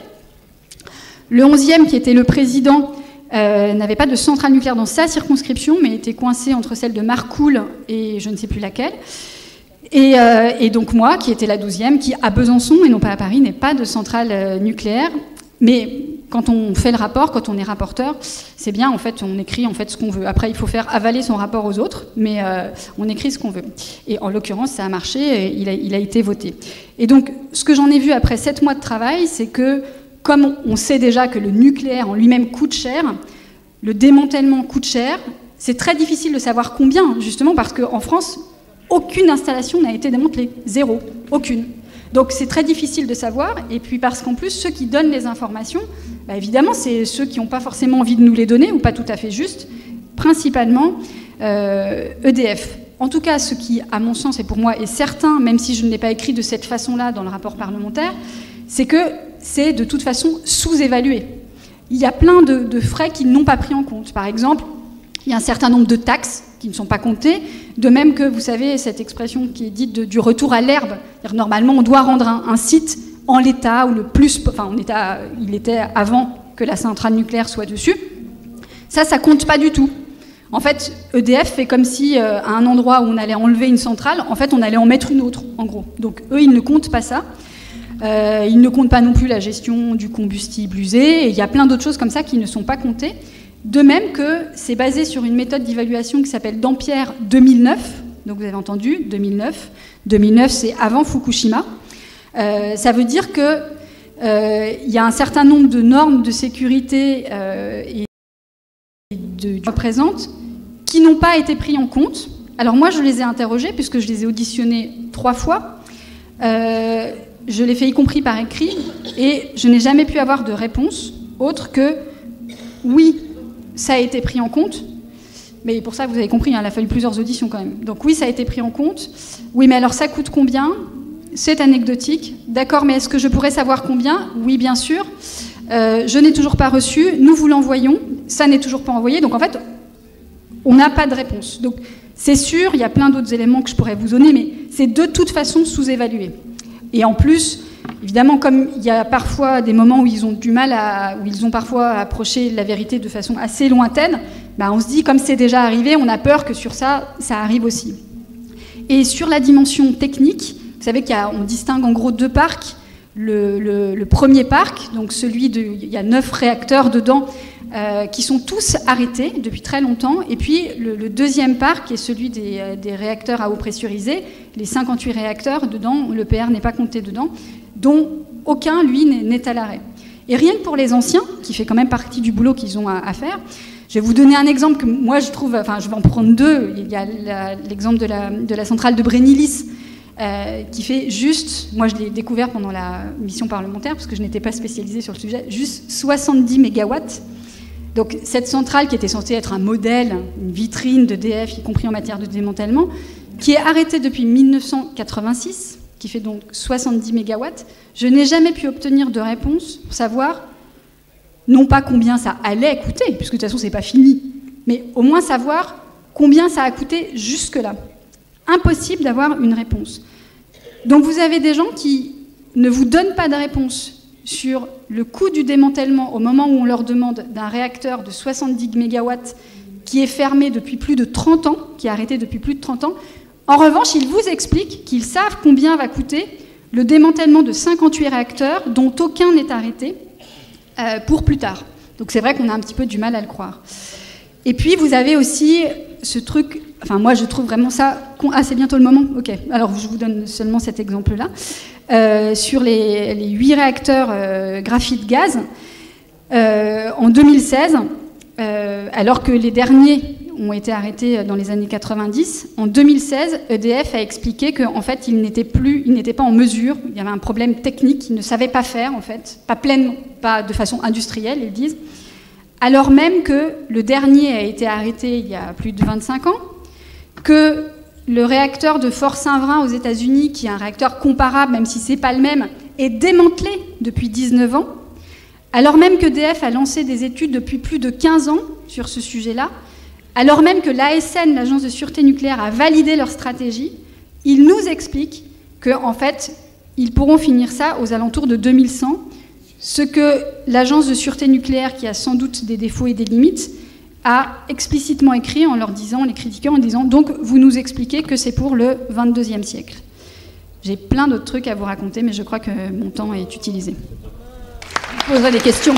S4: Le 11e, qui était le président, euh, n'avait pas de centrale nucléaire dans sa circonscription, mais était coincé entre celle de Marcoule et je ne sais plus laquelle. Et, donc moi, qui était la 12e, qui à Besançon et non pas à Paris, n'est pas de centrale nucléaire. Mais quand on fait le rapport, quand on est rapporteur, c'est bien, en fait, on écrit en fait ce qu'on veut. Après, il faut faire avaler son rapport aux autres, mais euh, on écrit ce qu'on veut. Et en l'occurrence, ça a marché, et il, a, il a été voté. Et donc, ce que j'en ai vu après sept mois de travail, c'est que, comme on sait déjà que le nucléaire en lui-même coûte cher, le démantèlement coûte cher, c'est très difficile de savoir combien, justement, parce qu'en France, aucune installation n'a été démantelée. Zéro. Aucune. Donc c'est très difficile de savoir, et puis parce qu'en plus, ceux qui donnent les informations, bah, évidemment, c'est ceux qui n'ont pas forcément envie de nous les donner, ou pas tout à fait juste, principalement EDF. Euh, e en tout cas, ce qui, à mon sens et pour moi, est certain, même si je ne l'ai pas écrit de cette façon-là dans le rapport parlementaire, c'est que c'est de toute façon sous-évalué. Il y a plein de, frais qu'ils n'ont pas pris en compte. Par exemple, il y a un certain nombre de taxes qui ne sont pas comptées, de même que, vous savez, cette expression qui est dite du retour à l'herbe. Normalement, on doit rendre un, site en l'état, ou le plus, enfin, en état, il était avant que la centrale nucléaire soit dessus. Ça, ça compte pas du tout. En fait, EDF fait comme si euh, à un endroit où on allait enlever une centrale, en fait, on allait en mettre une autre, en gros. Donc, eux, ils ne comptent pas ça. Euh, ils ne comptent pas non plus la gestion du combustible usé. Il y a plein d'autres choses comme ça qui ne sont pas comptées. De même que c'est basé sur une méthode d'évaluation qui s'appelle Dampierre 2009. Donc vous avez entendu, 2009. 2009, c'est avant Fukushima. Euh, ça veut dire qu'il euh, y a un certain nombre de normes de sécurité euh, et de, représente qui n'ont pas été pris en compte. Alors moi, je les ai interrogés puisque je les ai auditionnés trois fois. je l'ai fait y compris par écrit et je n'ai jamais pu avoir de réponse autre que oui, ça a été pris en compte. Mais pour ça, vous avez compris, hein, il a fallu plusieurs auditions quand même. Donc oui, ça a été pris en compte. Oui, mais alors ça coûte combien? C'est anecdotique. D'accord, mais est-ce que je pourrais savoir combien? Oui, bien sûr. Euh, je n'ai toujours pas reçu. Nous vous l'envoyons. Ça n'est toujours pas envoyé. Donc en fait, on n'a pas de réponse. Donc c'est sûr, il y a plein d'autres éléments que je pourrais vous donner, mais c'est de toute façon sous-évalué. Et en plus, Évidemment, comme il y a parfois des moments où ils ont du mal à, où ils ont parfois approché la vérité de façon assez lointaine, bah on se dit comme c'est déjà arrivé, on a peur que sur ça, ça arrive aussi. Et sur la dimension technique, vous savez qu'on distingue en gros deux parcs. Le, premier parc, donc celui de, il y a neuf réacteurs dedans, euh, qui sont tous arrêtés depuis très longtemps. Et puis le, deuxième parc, est celui des, des, réacteurs à eau pressurisée, les 58 réacteurs dedans, le PR n'est pas compté dedans, dont aucun, lui, n'est à l'arrêt. Et rien que pour les anciens, qui fait quand même partie du boulot qu'ils ont à, faire, je vais vous donner un exemple que moi je trouve, enfin je vais en prendre deux. Il y a l'exemple de la, de la, centrale de Brénilis, euh, qui fait juste, moi je l'ai découvert pendant la mission parlementaire, parce que je n'étais pas spécialisée sur le sujet, juste 70 mégawatts. Donc cette centrale qui était censée être un modèle, une vitrine de DF, y compris en matière de démantèlement, qui est arrêtée depuis 1986, qui fait donc 70 mégawatts, je n'ai jamais pu obtenir de réponse pour savoir, non pas combien ça allait coûter, puisque de toute façon c'est pas fini, mais au moins savoir combien ça a coûté jusque-là. Impossible d'avoir une réponse. Donc vous avez des gens qui ne vous donnent pas de réponse sur le coût du démantèlement au moment où on leur demande d'un réacteur de 70 mégawatts qui est fermé depuis plus de 30 ans, qui est arrêté depuis plus de 30 ans, en revanche, ils vous expliquent qu'ils savent combien va coûter le démantèlement de 58 réacteurs dont aucun n'est arrêté euh, pour plus tard. Donc c'est vrai qu'on a un petit peu du mal à le croire. Et puis vous avez aussi ce truc, enfin moi je trouve vraiment ça... Ah c'est bientôt le moment Ok, alors je vous donne seulement cet exemple-là. Euh, sur les, les, 8 réacteurs euh, graphite gaz, en 2016, alors que les derniers ont été arrêtés dans les années 90. En 2016, EDF a expliqué qu'en fait, il n'était plus, il n'était pas en mesure, il y avait un problème technique, il ne savait pas faire, en fait, pas pleinement, pas de façon industrielle, ils disent, alors même que le dernier a été arrêté il y a plus de 25 ans, que le réacteur de Fort Saint-Vrain aux États-Unis, qui est un réacteur comparable, même si c'est pas le même, est démantelé depuis 19 ans, alors même que EDF a lancé des études depuis plus de 15 ans sur ce sujet-là, alors même que l'ASN, l'Agence de sûreté nucléaire, a validé leur stratégie, ils nous expliquent qu'en fait, ils pourront finir ça aux alentours de 2100, ce que l'Agence de sûreté nucléaire, qui a sans doute des défauts et des limites, a explicitement écrit en leur disant, les critiquant en disant, donc vous nous expliquez que c'est pour le 22e siècle. J'ai plein d'autres trucs à vous raconter, mais je crois que mon temps est utilisé. Je poserai des questions.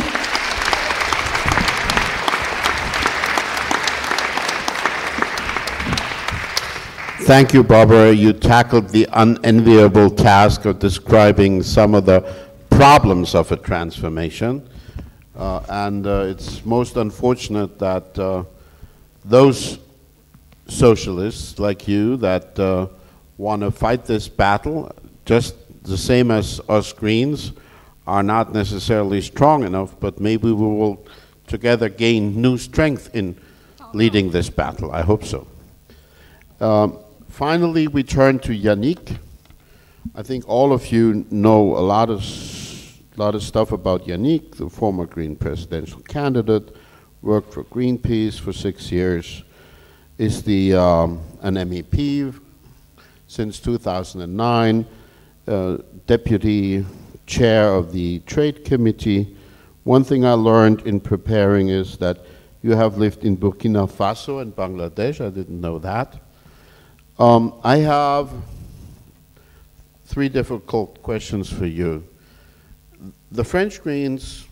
S1: Thank you, Barbara. You tackled the unenviable task of describing some of the problems of a transformation. Uh, and uh, it's most unfortunate that uh, those socialists like you that want to fight this battle, just the same as us Greens, are not necessarily strong enough, but maybe we will together gain new strength in leading this battle. I hope so. Um, Finally, we turn to Yannick. I think all of you know a lot of, lot of stuff about Yannick, the former Green presidential candidate, worked for Greenpeace for six years, is the, um, an MEP since 2009, uh, deputy chair of the trade committee. One thing I learned in preparing is that you have lived in Burkina Faso and Bangladesh. I didn't know that. Um, I have three difficult questions for you. The French Greens,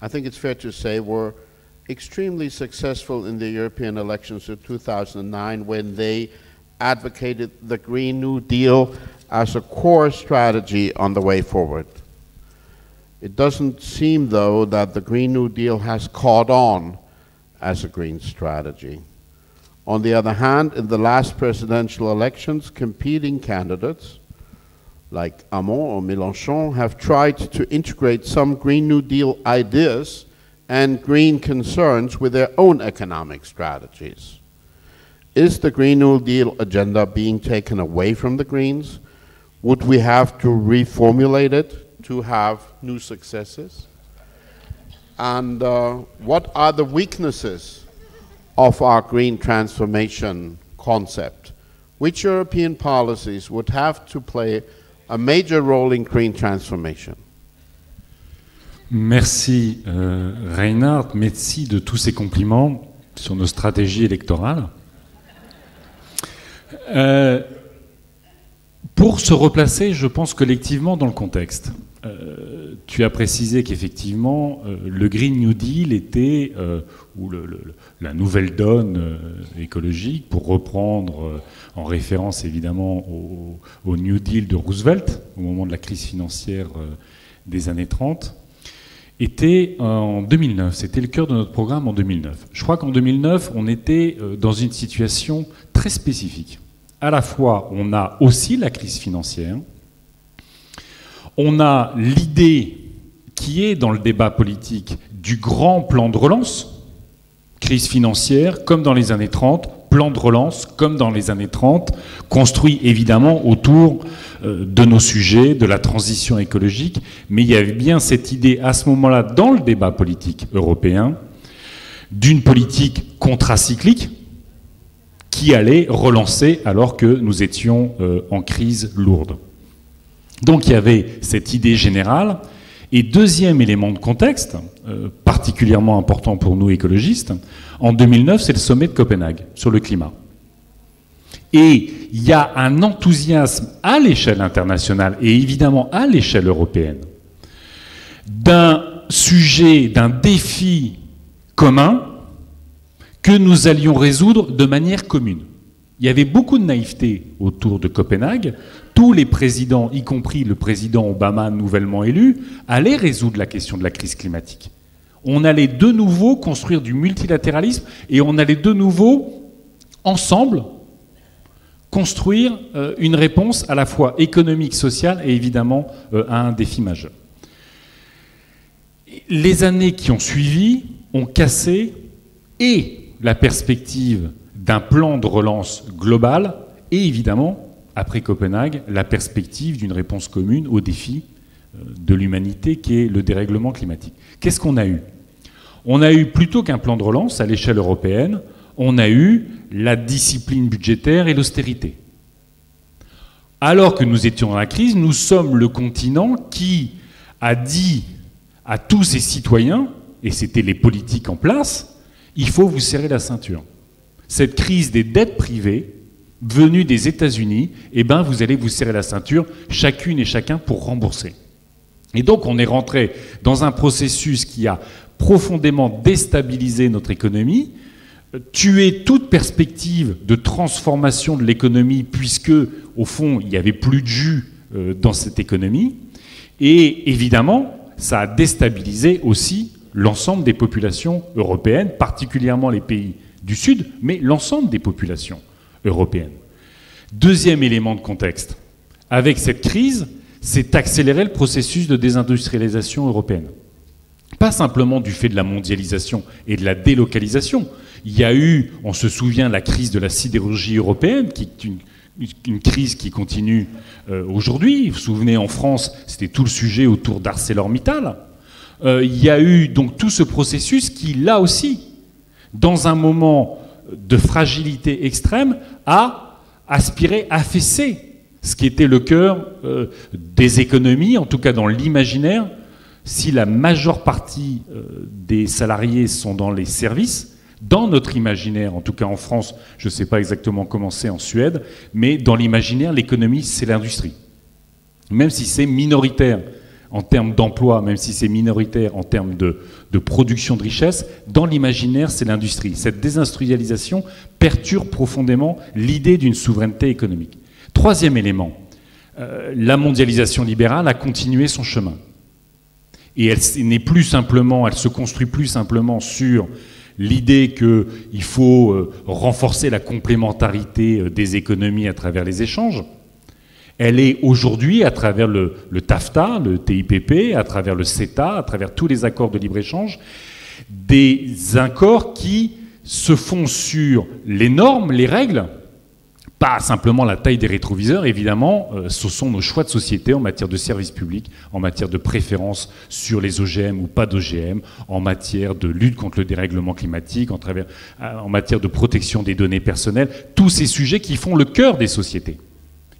S1: I think it's fair to say, were extremely successful in the European elections of 2009 when they advocated the Green New Deal as a core strategy on the way forward. It doesn't seem, though, that the Green New Deal has caught on as a green strategy. On the other hand, in the last presidential elections, competing candidates like Hamon or Mélenchon have tried to integrate some Green New Deal ideas and green concerns with their own economic strategies. Is the Green New Deal agenda being taken away from the Greens? Would we have to reformulate it to have new successes? And uh, what are the weaknesses of our green transformation concept, which European policies would have to play a major role in green transformation?
S5: Merci euh, Reinhard, merci de tous ces compliments sur nos stratégies électorales. Euh, pour se replacer, je pense collectivement dans le contexte. Euh, tu as précisé qu'effectivement, euh, le Green New Deal était, ou la nouvelle donne écologique, pour reprendre en référence évidemment au, au, New Deal de Roosevelt, au moment de la crise financière des années 30, était en 2009. C'était le cœur de notre programme en 2009. Je crois qu'en 2009, on était dans une situation très spécifique à la fois, on a aussi la crise financière, on a l'idée qui est dans le débat politique du grand plan de relance, crise financière comme dans les années 30, plan de relance comme dans les années 30, construit évidemment autour euh, de nos sujets, de la transition écologique, mais il y avait bien cette idée à ce moment-là dans le débat politique européen d'une politique contracyclique, qui allait relancer alors que nous étions euh, en crise lourde. Donc il y avait cette idée générale. Et deuxième élément de contexte, euh, particulièrement important pour nous écologistes, en 2009, c'est le sommet de Copenhague sur le climat. Et il y a un enthousiasme à l'échelle internationale et évidemment à l'échelle européenne d'un sujet, d'un défi commun que nous allions résoudre de manière commune. Il y avait beaucoup de naïveté autour de Copenhague. Tous les présidents, y compris le président Obama nouvellement élu, allaient résoudre la question de la crise climatique. On allait de nouveau construire du multilatéralisme et on allait de nouveau, ensemble, construire euh, une réponse à la fois économique, sociale et évidemment euh, à un défi majeur. Les années qui ont suivi ont cassé et la perspective d'un plan de relance global et évidemment, après Copenhague, la perspective d'une réponse commune au défi euh, de l'humanité qui est le dérèglement climatique. Qu'est-ce qu'on a eu? On a eu, plutôt qu'un plan de relance à l'échelle européenne, on a eu la discipline budgétaire et l'austérité. Alors que nous étions dans la crise, nous sommes le continent qui a dit à tous ses citoyens, et c'était les politiques en place, il faut vous serrer la ceinture. Cette crise des dettes privées, venue des États-Unis, eh ben, vous allez vous serrer la ceinture, chacune et chacun, pour rembourser. Et donc, on est rentré dans un processus qui a profondément déstabilisé notre économie, tué toute perspective de transformation de l'économie, puisque, au fond, il n'y avait plus de jus euh, dans cette économie. Et évidemment, ça a déstabilisé aussi l'ensemble des populations européennes, particulièrement les pays du Sud, mais l'ensemble des populations européennes. Deuxième élément de contexte, avec cette crise, c'est accélérer le processus de désindustrialisation européenne. Pas simplement du fait de la mondialisation et de la délocalisation. Il y a eu, on se souvient, la crise de la sidérurgie européenne, qui est une, crise qui continue euh, aujourd'hui. Vous vous souvenez, en France, c'était tout le sujet autour d'ArcelorMittal. Euh, il y a eu donc tout ce processus qui, là aussi, dans un moment de fragilité extrême, à fesser ce qui était le cœur euh, des économies, en tout cas dans l'imaginaire. Si la majeure partie euh, des salariés sont dans les services, dans notre imaginaire, en tout cas en France, je ne sais pas exactement comment c'est en Suède, mais dans l'imaginaire, l'économie, c'est l'industrie. Même si c'est minoritaire en termes d'emploi, même si c'est minoritaire en termes de, production de richesse, dans l'imaginaire, c'est l'industrie. Cette désindustrialisation perturbe profondément l'idée d'une souveraineté économique. Troisième élément, euh, la mondialisation libérale a continué son chemin. Et elle n'est plus simplement, elle se construit plus simplement sur l'idée qu'il faut euh, renforcer la complémentarité euh, des économies à travers les échanges, elle est aujourd'hui, à travers le, TAFTA, le TIPP, à travers le CETA, à travers tous les accords de libre-échange, des accords qui se font sur les normes, les règles, pas simplement la taille des rétroviseurs, évidemment, euh, ce sont nos choix de société en matière de services publics, en matière de préférence sur les OGM ou pas d'OGM, en matière de lutte contre le dérèglement climatique, euh, en matière de protection des données personnelles, tous ces sujets qui font le cœur des sociétés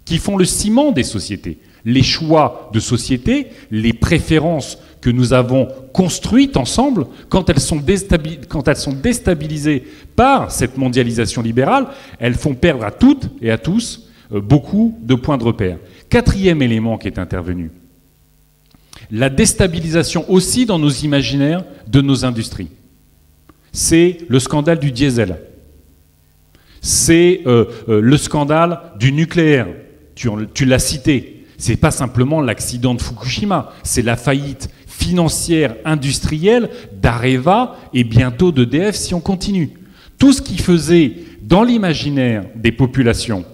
S5: qui font le ciment des sociétés. Les choix de société, les préférences que nous avons construites ensemble, quand elles, sont déstabilisées par cette mondialisation libérale, elles font perdre à toutes et à tous euh, beaucoup de points de repère. Quatrième élément qui est intervenu, la déstabilisation aussi dans nos imaginaires de nos industries. C'est le scandale du diesel. C'est euh, euh, le scandale du nucléaire. Tu, l'as cité. C'est pas simplement l'accident de Fukushima, c'est la faillite financière, industrielle d'Areva et bientôt d'EDF si on continue. Tout ce qui faisait dans l'imaginaire des populations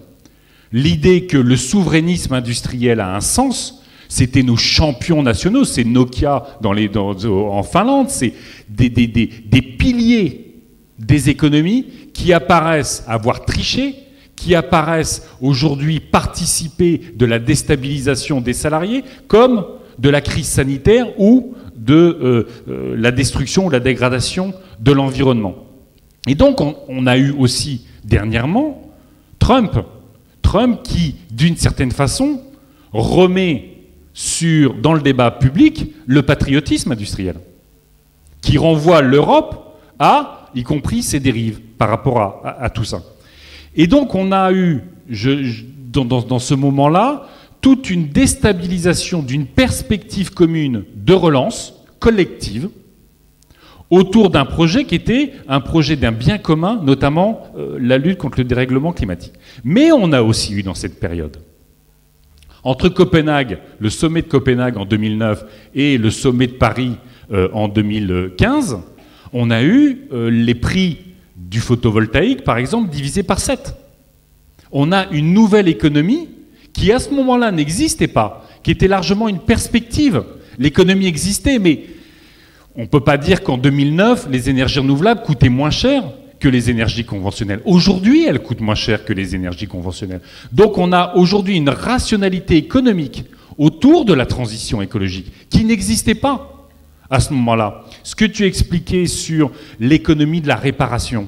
S5: l'idée que le souverainisme industriel a un sens, c'était nos champions nationaux, c'est Nokia en Finlande, c'est des, piliers des économies qui apparaissent avoir triché, qui apparaissent aujourd'hui participer de la déstabilisation des salariés, comme de la crise sanitaire ou de euh, euh, la destruction ou la dégradation de l'environnement. Et donc on, a eu aussi dernièrement Trump, Trump qui, d'une certaine façon, remet sur, dans le débat public le patriotisme industriel, qui renvoie l'Europe à, y compris ses dérives par rapport à, tout ça. Et donc on a eu, dans, ce moment-là, toute une déstabilisation d'une perspective commune de relance collective autour d'un projet qui était un projet d'un bien commun, notamment euh, la lutte contre le dérèglement climatique. Mais on a aussi eu dans cette période entre Copenhague, le sommet de Copenhague en 2009 et le sommet de Paris euh, en 2015, on a eu euh, les prix du photovoltaïque, par exemple, divisés par 7. On a une nouvelle économie qui, à ce moment-là, n'existait pas, qui était largement une perspective. L'économie existait, mais on ne peut pas dire qu'en 2009, les énergies renouvelables coûtaient moins cher que les énergies conventionnelles. Aujourd'hui, elles coûtent moins cher que les énergies conventionnelles. Donc on a aujourd'hui une rationalité économique autour de la transition écologique qui n'existait pas à ce moment-là. Ce que tu expliquais sur l'économie de la réparation,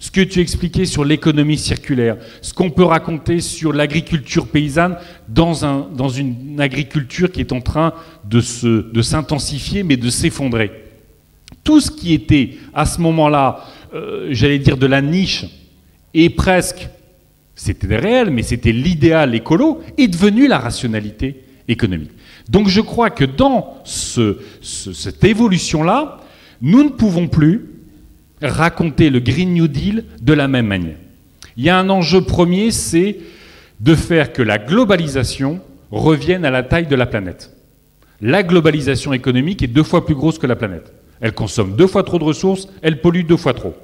S5: ce que tu expliquais sur l'économie circulaire, ce qu'on peut raconter sur l'agriculture paysanne dans, un, dans, une agriculture qui est en train de s'intensifier mais de s'effondrer. Tout ce qui était à ce moment-là euh, j'allais dire, de la niche, et presque, c'était réel, mais c'était l'idéal écolo, est devenu la rationalité économique. Donc je crois que dans ce, ce, cette évolution-là, nous ne pouvons plus raconter le Green New Deal de la même manière. Il y a un enjeu premier, c'est de faire que la globalisation revienne à la taille de la planète. La globalisation économique est deux fois plus grosse que la planète. Elle consomme deux fois trop de ressources, elle pollue deux fois trop.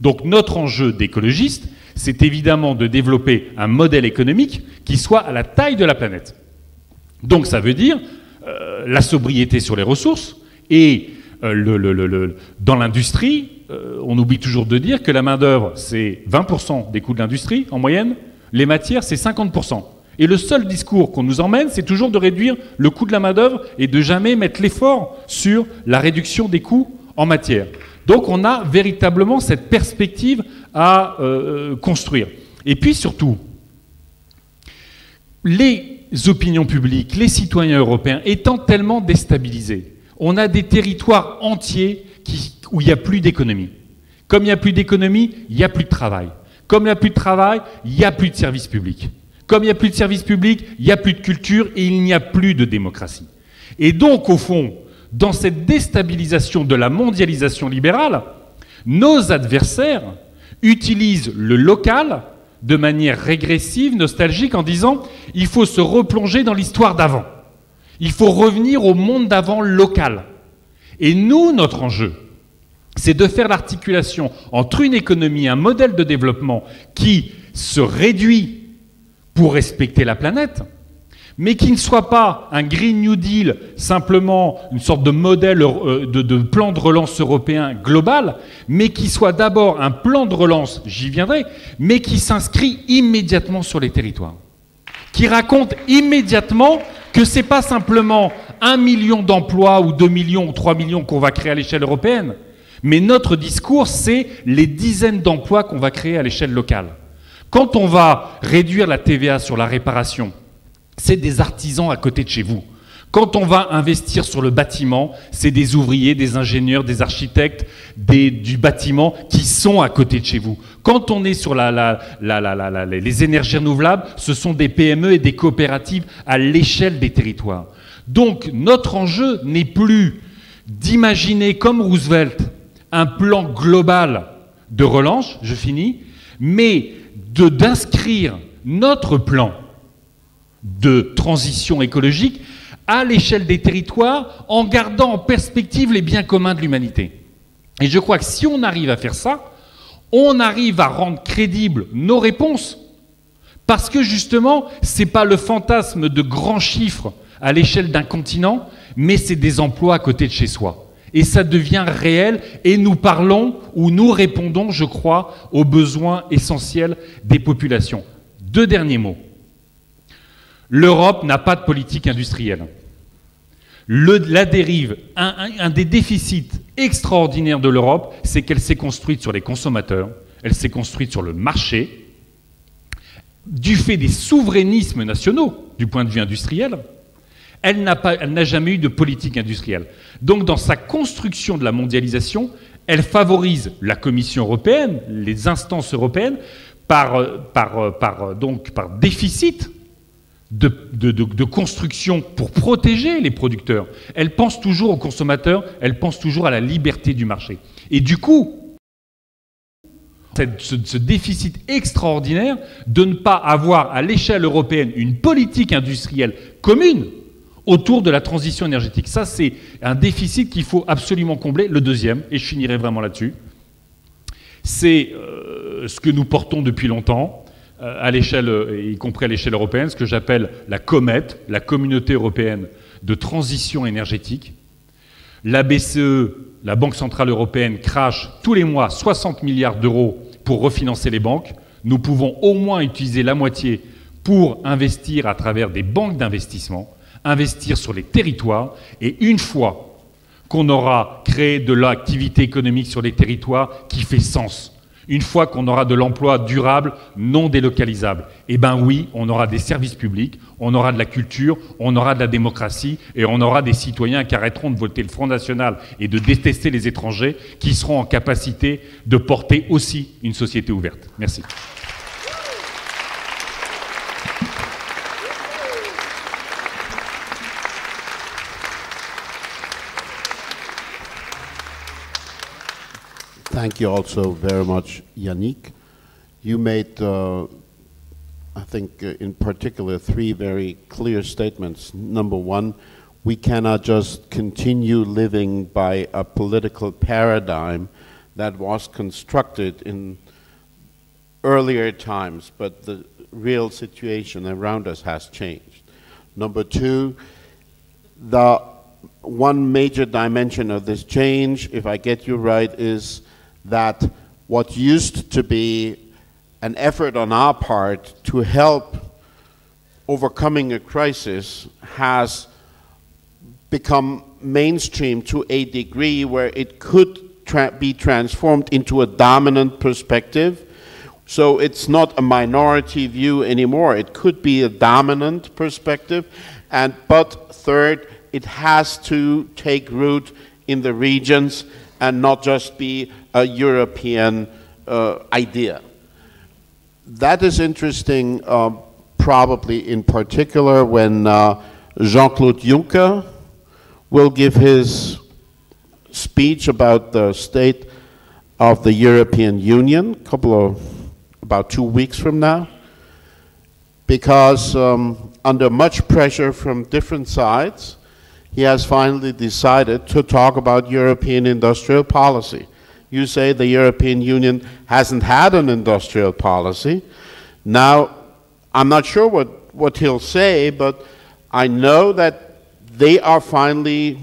S5: Donc notre enjeu d'écologiste, c'est évidemment de développer un modèle économique qui soit à la taille de la planète. Donc ça veut dire euh, la sobriété sur les ressources et euh, dans l'industrie, euh, on oublie toujours de dire que la main-d'œuvre, c'est 20% des coûts de l'industrie en moyenne, les matières, c'est 50%. Et le seul discours qu'on nous emmène, c'est toujours de réduire le coût de la main-d'œuvre et de jamais mettre l'effort sur la réduction des coûts en matière. Donc on a véritablement cette perspective à construire. Et puis surtout, les opinions publiques, les citoyens européens étant tellement déstabilisés, on a des territoires entiers où il n'y a plus d'économie. Comme il n'y a plus d'économie, il n'y a plus de travail. Comme il n'y a plus de travail, il n'y a plus de services publics. Comme il n'y a plus de services publics, il n'y a plus de culture et il n'y a plus de démocratie. Et donc, au fond, dans cette déstabilisation de la mondialisation libérale, nos adversaires utilisent le local de manière régressive, nostalgique, en disant il faut se replonger dans l'histoire d'avant. Il faut revenir au monde d'avant local. Et nous, notre enjeu, c'est de faire l'articulation entre une économie, un modèle de développement qui se réduit pour respecter la planète, mais qui ne soit pas un Green New Deal, simplement une sorte de modèle euh, de, plan de relance européen global, mais qui soit d'abord un plan de relance, j'y viendrai, mais qui s'inscrit immédiatement sur les territoires, qui raconte immédiatement que c'est pas simplement un million d'emplois ou deux millions ou trois millions qu'on va créer à l'échelle européenne, mais notre discours, c'est les dizaines d'emplois qu'on va créer à l'échelle locale. Quand on va réduire la TVA sur la réparation, c'est des artisans à côté de chez vous. Quand on va investir sur le bâtiment, c'est des ouvriers, des ingénieurs, des architectes du bâtiment qui sont à côté de chez vous. Quand on est sur la, les énergies renouvelables, ce sont des PME et des coopératives à l'échelle des territoires. Donc notre enjeu n'est plus d'imaginer comme Roosevelt un plan global de relance, je finis, mais d'inscrire notre plan de transition écologique à l'échelle des territoires en gardant en perspective les biens communs de l'humanité. Et je crois que si on arrive à faire ça, on arrive à rendre crédibles nos réponses. Parce que justement, ce n'est pas le fantasme de grands chiffres à l'échelle d'un continent, mais c'est des emplois à côté de chez soi. Et ça devient réel et nous parlons ou nous répondons, je crois, aux besoins essentiels des populations. Deux derniers mots. L'Europe n'a pas de politique industrielle. la dérive, un, des déficits extraordinaires de l'Europe, c'est qu'elle s'est construite sur les consommateurs, elle s'est construite sur le marché, du fait des souverainismes nationaux, du point de vue industriel, elle n'a jamais eu de politique industrielle. Donc dans sa construction de la mondialisation, elle favorise la Commission européenne, les instances européennes, par, déficit de, construction pour protéger les producteurs. Elle pense toujours aux consommateurs, elle pense toujours à la liberté du marché. Et du coup, ce, déficit extraordinaire de ne pas avoir à l'échelle européenne une politique industrielle commune autour de la transition énergétique. Ça, c'est un déficit qu'il faut absolument combler. Le deuxième, et je finirai vraiment là-dessus, c'est euh, ce que nous portons depuis longtemps, à l'échelle, y compris à l'échelle européenne, ce que j'appelle la COMET, la Communauté européenne de transition énergétique. La BCE, la Banque centrale européenne, crache tous les mois 60 milliards d'euros pour refinancer les banques. Nous pouvons au moins utiliser la moitié pour investir à travers des banques d'investissement, investir sur les territoires, et une fois qu'on aura créé de l'activité économique sur les territoires qui fait sens, une fois qu'on aura de l'emploi durable, non délocalisable, eh bien oui, on aura des services publics, on aura de la culture, on aura de la démocratie et on aura des citoyens qui arrêteront de voter le Front National et de détester les étrangers, qui seront en capacité de porter aussi une société ouverte. Merci.
S1: Thank you also very much, Yannick. You made, uh, I think, uh, in particular, three very clear statements. Number one, we cannot just continue living by a political paradigm that was constructed in earlier times, but the real situation around us has changed. Number two, the one major dimension of this change, if I get you right, is that what used to be an effort on our part to help overcoming a crisis has become mainstream to a degree where it could tra be transformed into a dominant perspective. So it's not a minority view anymore. It could be a dominant perspective. And, but third, it has to take root in the regions and not just be a European uh, idea. That is interesting, uh, probably in particular when uh, Jean-Claude Juncker will give his speech about the state of the European Union, a couple of, about two weeks from now, because um, under much pressure from different sides, he has finally decided to talk about European industrial policy. You say the European Union hasn't had an industrial policy. Now, I'm not sure what, what he'll say, but I know that they are finally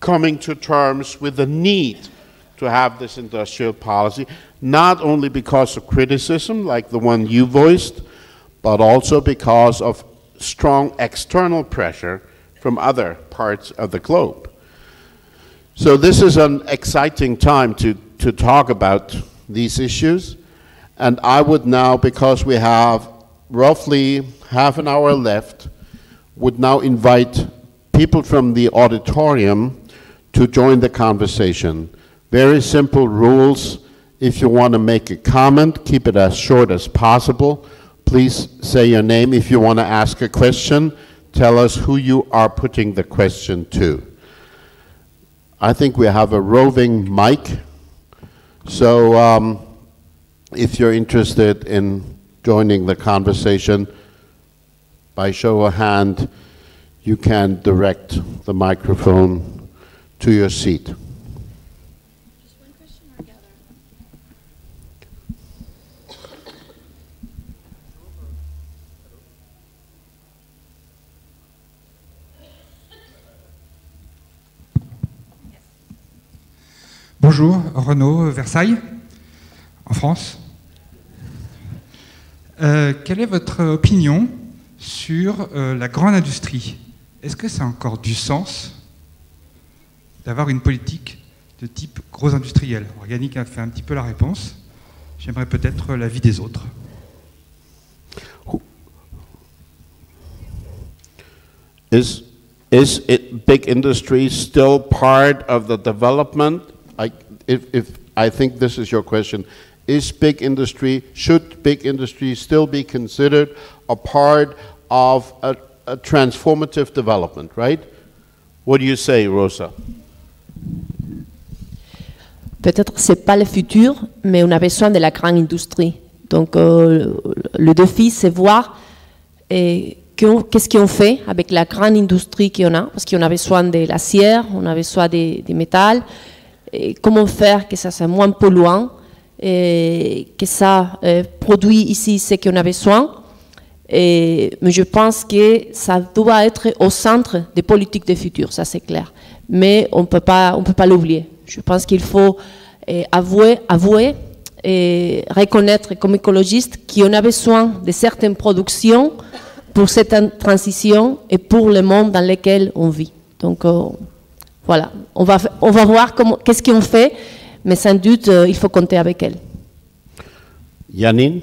S1: coming to terms with the need to have this industrial policy, not only because of criticism like the one you voiced, but also because of strong external pressure from other parts of the globe. So this is an exciting time to, to talk about these issues. And I would now, because we have roughly half an hour left, would now invite people from the auditorium to join the conversation. Very simple rules. If you want to make a comment, keep it as short as possible. Please say your name. If you want to ask a question, tell us who you are putting the question to. I think we have a roving mic. So um, if you're interested in joining the conversation, by show of hand, you can direct the microphone to your seat.
S6: Bonjour, Renaud, Versailles, en France. Euh, quelle est votre opinion sur euh, la grande industrie? Est-ce que ça a encore du sens d'avoir une politique de type gros industriel? Organique a fait un petit peu la réponse. J'aimerais peut-être l'avis des autres.
S1: Is, is it big industry still part of the development? If, if I think this is your question, is big industry, should big industry still be considered a part of a, a transformative development, right? What do you say, Rosa?
S3: Peut-être c'est pas le futur, mais on a besoin de la grande industrie. Donc euh, le défi, c'est voir et qu'est-ce qu'on fait avec la grande industrie qu'on a, parce qu'on a besoin de l'acier, on a besoin des de métal, comment faire que ça soit moins polluant, et que ça euh, produit ici ce qu'on a besoin. Mais je pense que ça doit être au centre des politiques de futur, ça c'est clair. Mais on peut pas, peut pas l'oublier. Je pense qu'il faut euh, avouer, avouer et reconnaître comme écologiste qu'on a besoin de certaines productions pour cette transition et pour le monde dans lequel on vit. Donc euh, voilà, on va, on va voir qu'est-ce qu'on fait, mais sans doute euh, il faut compter avec elle.
S1: Janine?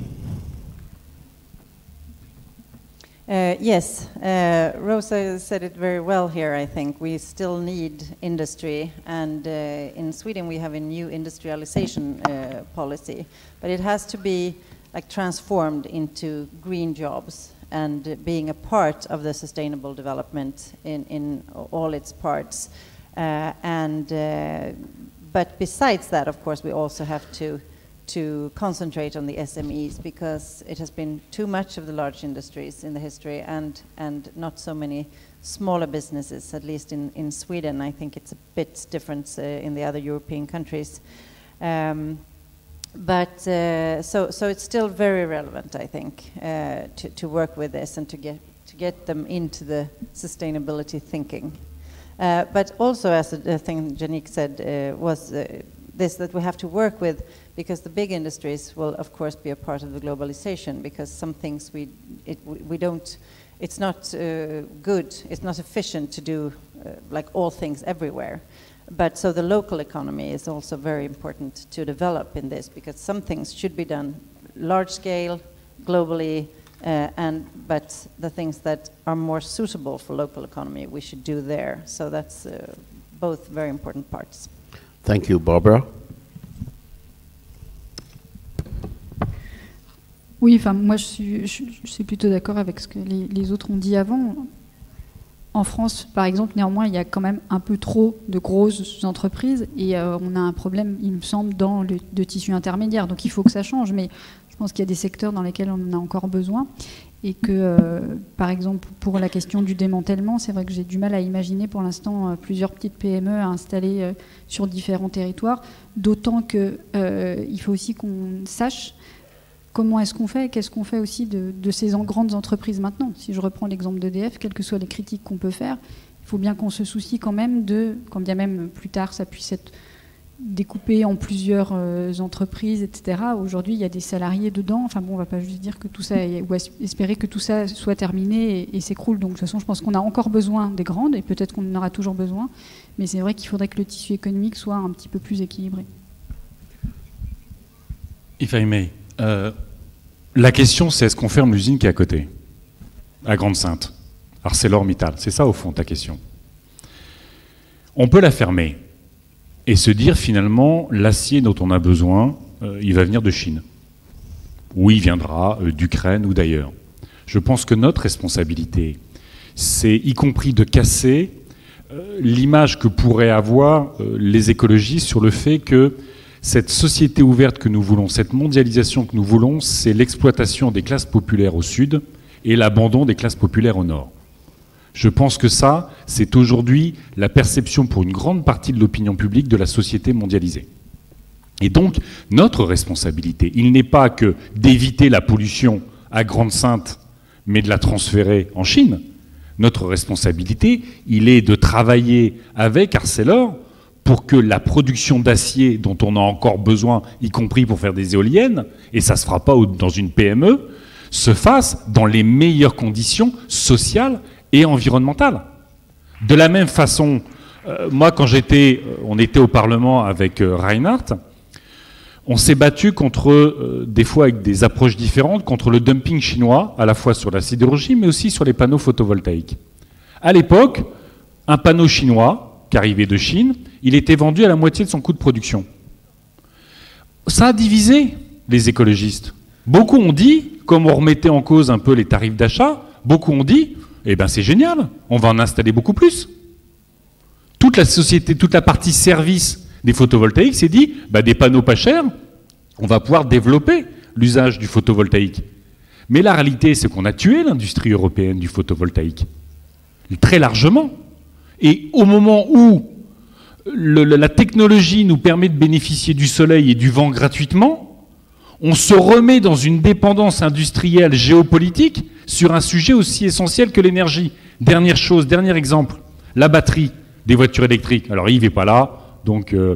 S2: Uh, yes, uh, Rosa said it very well here, I think. We still need industry, and uh, in Sweden we have a new industrialization uh, policy, but it has to be like transformed into green jobs and being a part of the sustainable development in, in all its parts. Uh, and, uh, but besides that, of course, we also have to to concentrate on the SMEs because it has been too much of the large industries in the history and, and not so many smaller businesses, at least in, in Sweden. I think it's a bit different uh, in the other European countries. Um, but uh, so, so it's still very relevant, I think, uh, to, to work with this and to get, to get them into the sustainability thinking. Uh, but also, as the thing Janik said, uh, was uh, this that we have to work with because the big industries will of course be a part of the globalization because some things we it, we don't it's not good it's not efficient to do like all things everywhere. But so the local economy is also very important to develop in this because some things should be done large scale globally uh, and but the things that are more suitable for local economy we should do there so that's uh, both very important parts
S1: Thank you, Barbara.
S4: Oui, enfin, moi, je suis, je, suis plutôt d'accord avec ce que les, les, autres ont dit avant. En France, par exemple, néanmoins, il y a quand même un peu trop de grosses entreprises et euh, on a un problème, il me semble, dans le de tissu intermédiaire. Donc, il faut que ça change. Mais pense qu'il y a des secteurs dans lesquels on en a encore besoin et que, euh, par exemple, pour la question du démantèlement, c'est vrai que j'ai du mal à imaginer pour l'instant euh, plusieurs petites PME installées euh, sur différents territoires, d'autant qu'il faut aussi qu'on sache comment est-ce qu'on fait, qu'est-ce qu'on fait aussi de, de, ces grandes entreprises maintenant. Si je reprends l'exemple d'EDF, quelles que soient les critiques qu'on peut faire, il faut bien qu'on se soucie quand même de, quand bien même plus tard ça puisse être découpé en plusieurs euh, entreprises, etc. Aujourd'hui, il y a des salariés dedans. Enfin bon, on va pas juste dire que tout ça, ou espérer que tout ça soit terminé et, et s'écroule. Donc de toute façon, je pense qu'on a encore besoin des grandes et peut-être qu'on en aura toujours besoin. Mais c'est vrai qu'il faudrait que le tissu économique soit un petit peu plus équilibré.
S5: If I may, euh, la question c'est est-ce qu'on ferme l'usine qui est à côté, à Grande-Sainte, ArcelorMittal? C'est ça au fond ta question On peut la fermer et se dire finalement l'acier dont on a besoin, euh, il va venir de Chine. Ou il viendra euh, d'Ukraine ou d'ailleurs. Je pense que notre responsabilité, c'est y compris de casser euh, l'image que pourraient avoir les écologistes sur le fait que cette société ouverte que nous voulons, cette mondialisation que nous voulons, c'est l'exploitation des classes populaires au sud et l'abandon des classes populaires au nord. Je pense que ça, c'est aujourd'hui la perception pour une grande partie de l'opinion publique de la société mondialisée. Et donc, notre responsabilité, il n'est pas que d'éviter la pollution à Grande-Sainte, mais de la transférer en Chine. Notre responsabilité, il est de travailler avec Arcelor pour que la production d'acier dont on a encore besoin, y compris pour faire des éoliennes, et ça ne se fera pas dans une PME, se fasse dans les meilleures conditions sociales et environnementale. De la même façon, euh, moi, quand j'étais, euh, on était au Parlement avec euh, Reinhardt, on s'est battu contre, des fois avec des approches différentes, contre le dumping chinois, à la fois sur la sidérurgie, mais aussi sur les panneaux photovoltaïques. À l'époque, un panneau chinois, qui arrivait de Chine, il était vendu à la moitié de son coût de production. Ça a divisé les écologistes. Beaucoup ont dit, comme on remettait en cause un peu les tarifs d'achat, beaucoup ont dit, eh bien c'est génial, on va en installer beaucoup plus. Toute la société, toute la partie service des photovoltaïques s'est dit, bah, des panneaux pas chers, on va pouvoir développer l'usage du photovoltaïque. Mais la réalité, c'est qu'on a tué l'industrie européenne du photovoltaïque, très largement. Et au moment où la technologie nous permet de bénéficier du soleil et du vent gratuitement, on se remet dans une dépendance industrielle géopolitique sur un sujet aussi essentiel que l'énergie. Dernière chose, dernier exemple, la batterie des voitures électriques. Alors Yves n'est pas là, donc euh,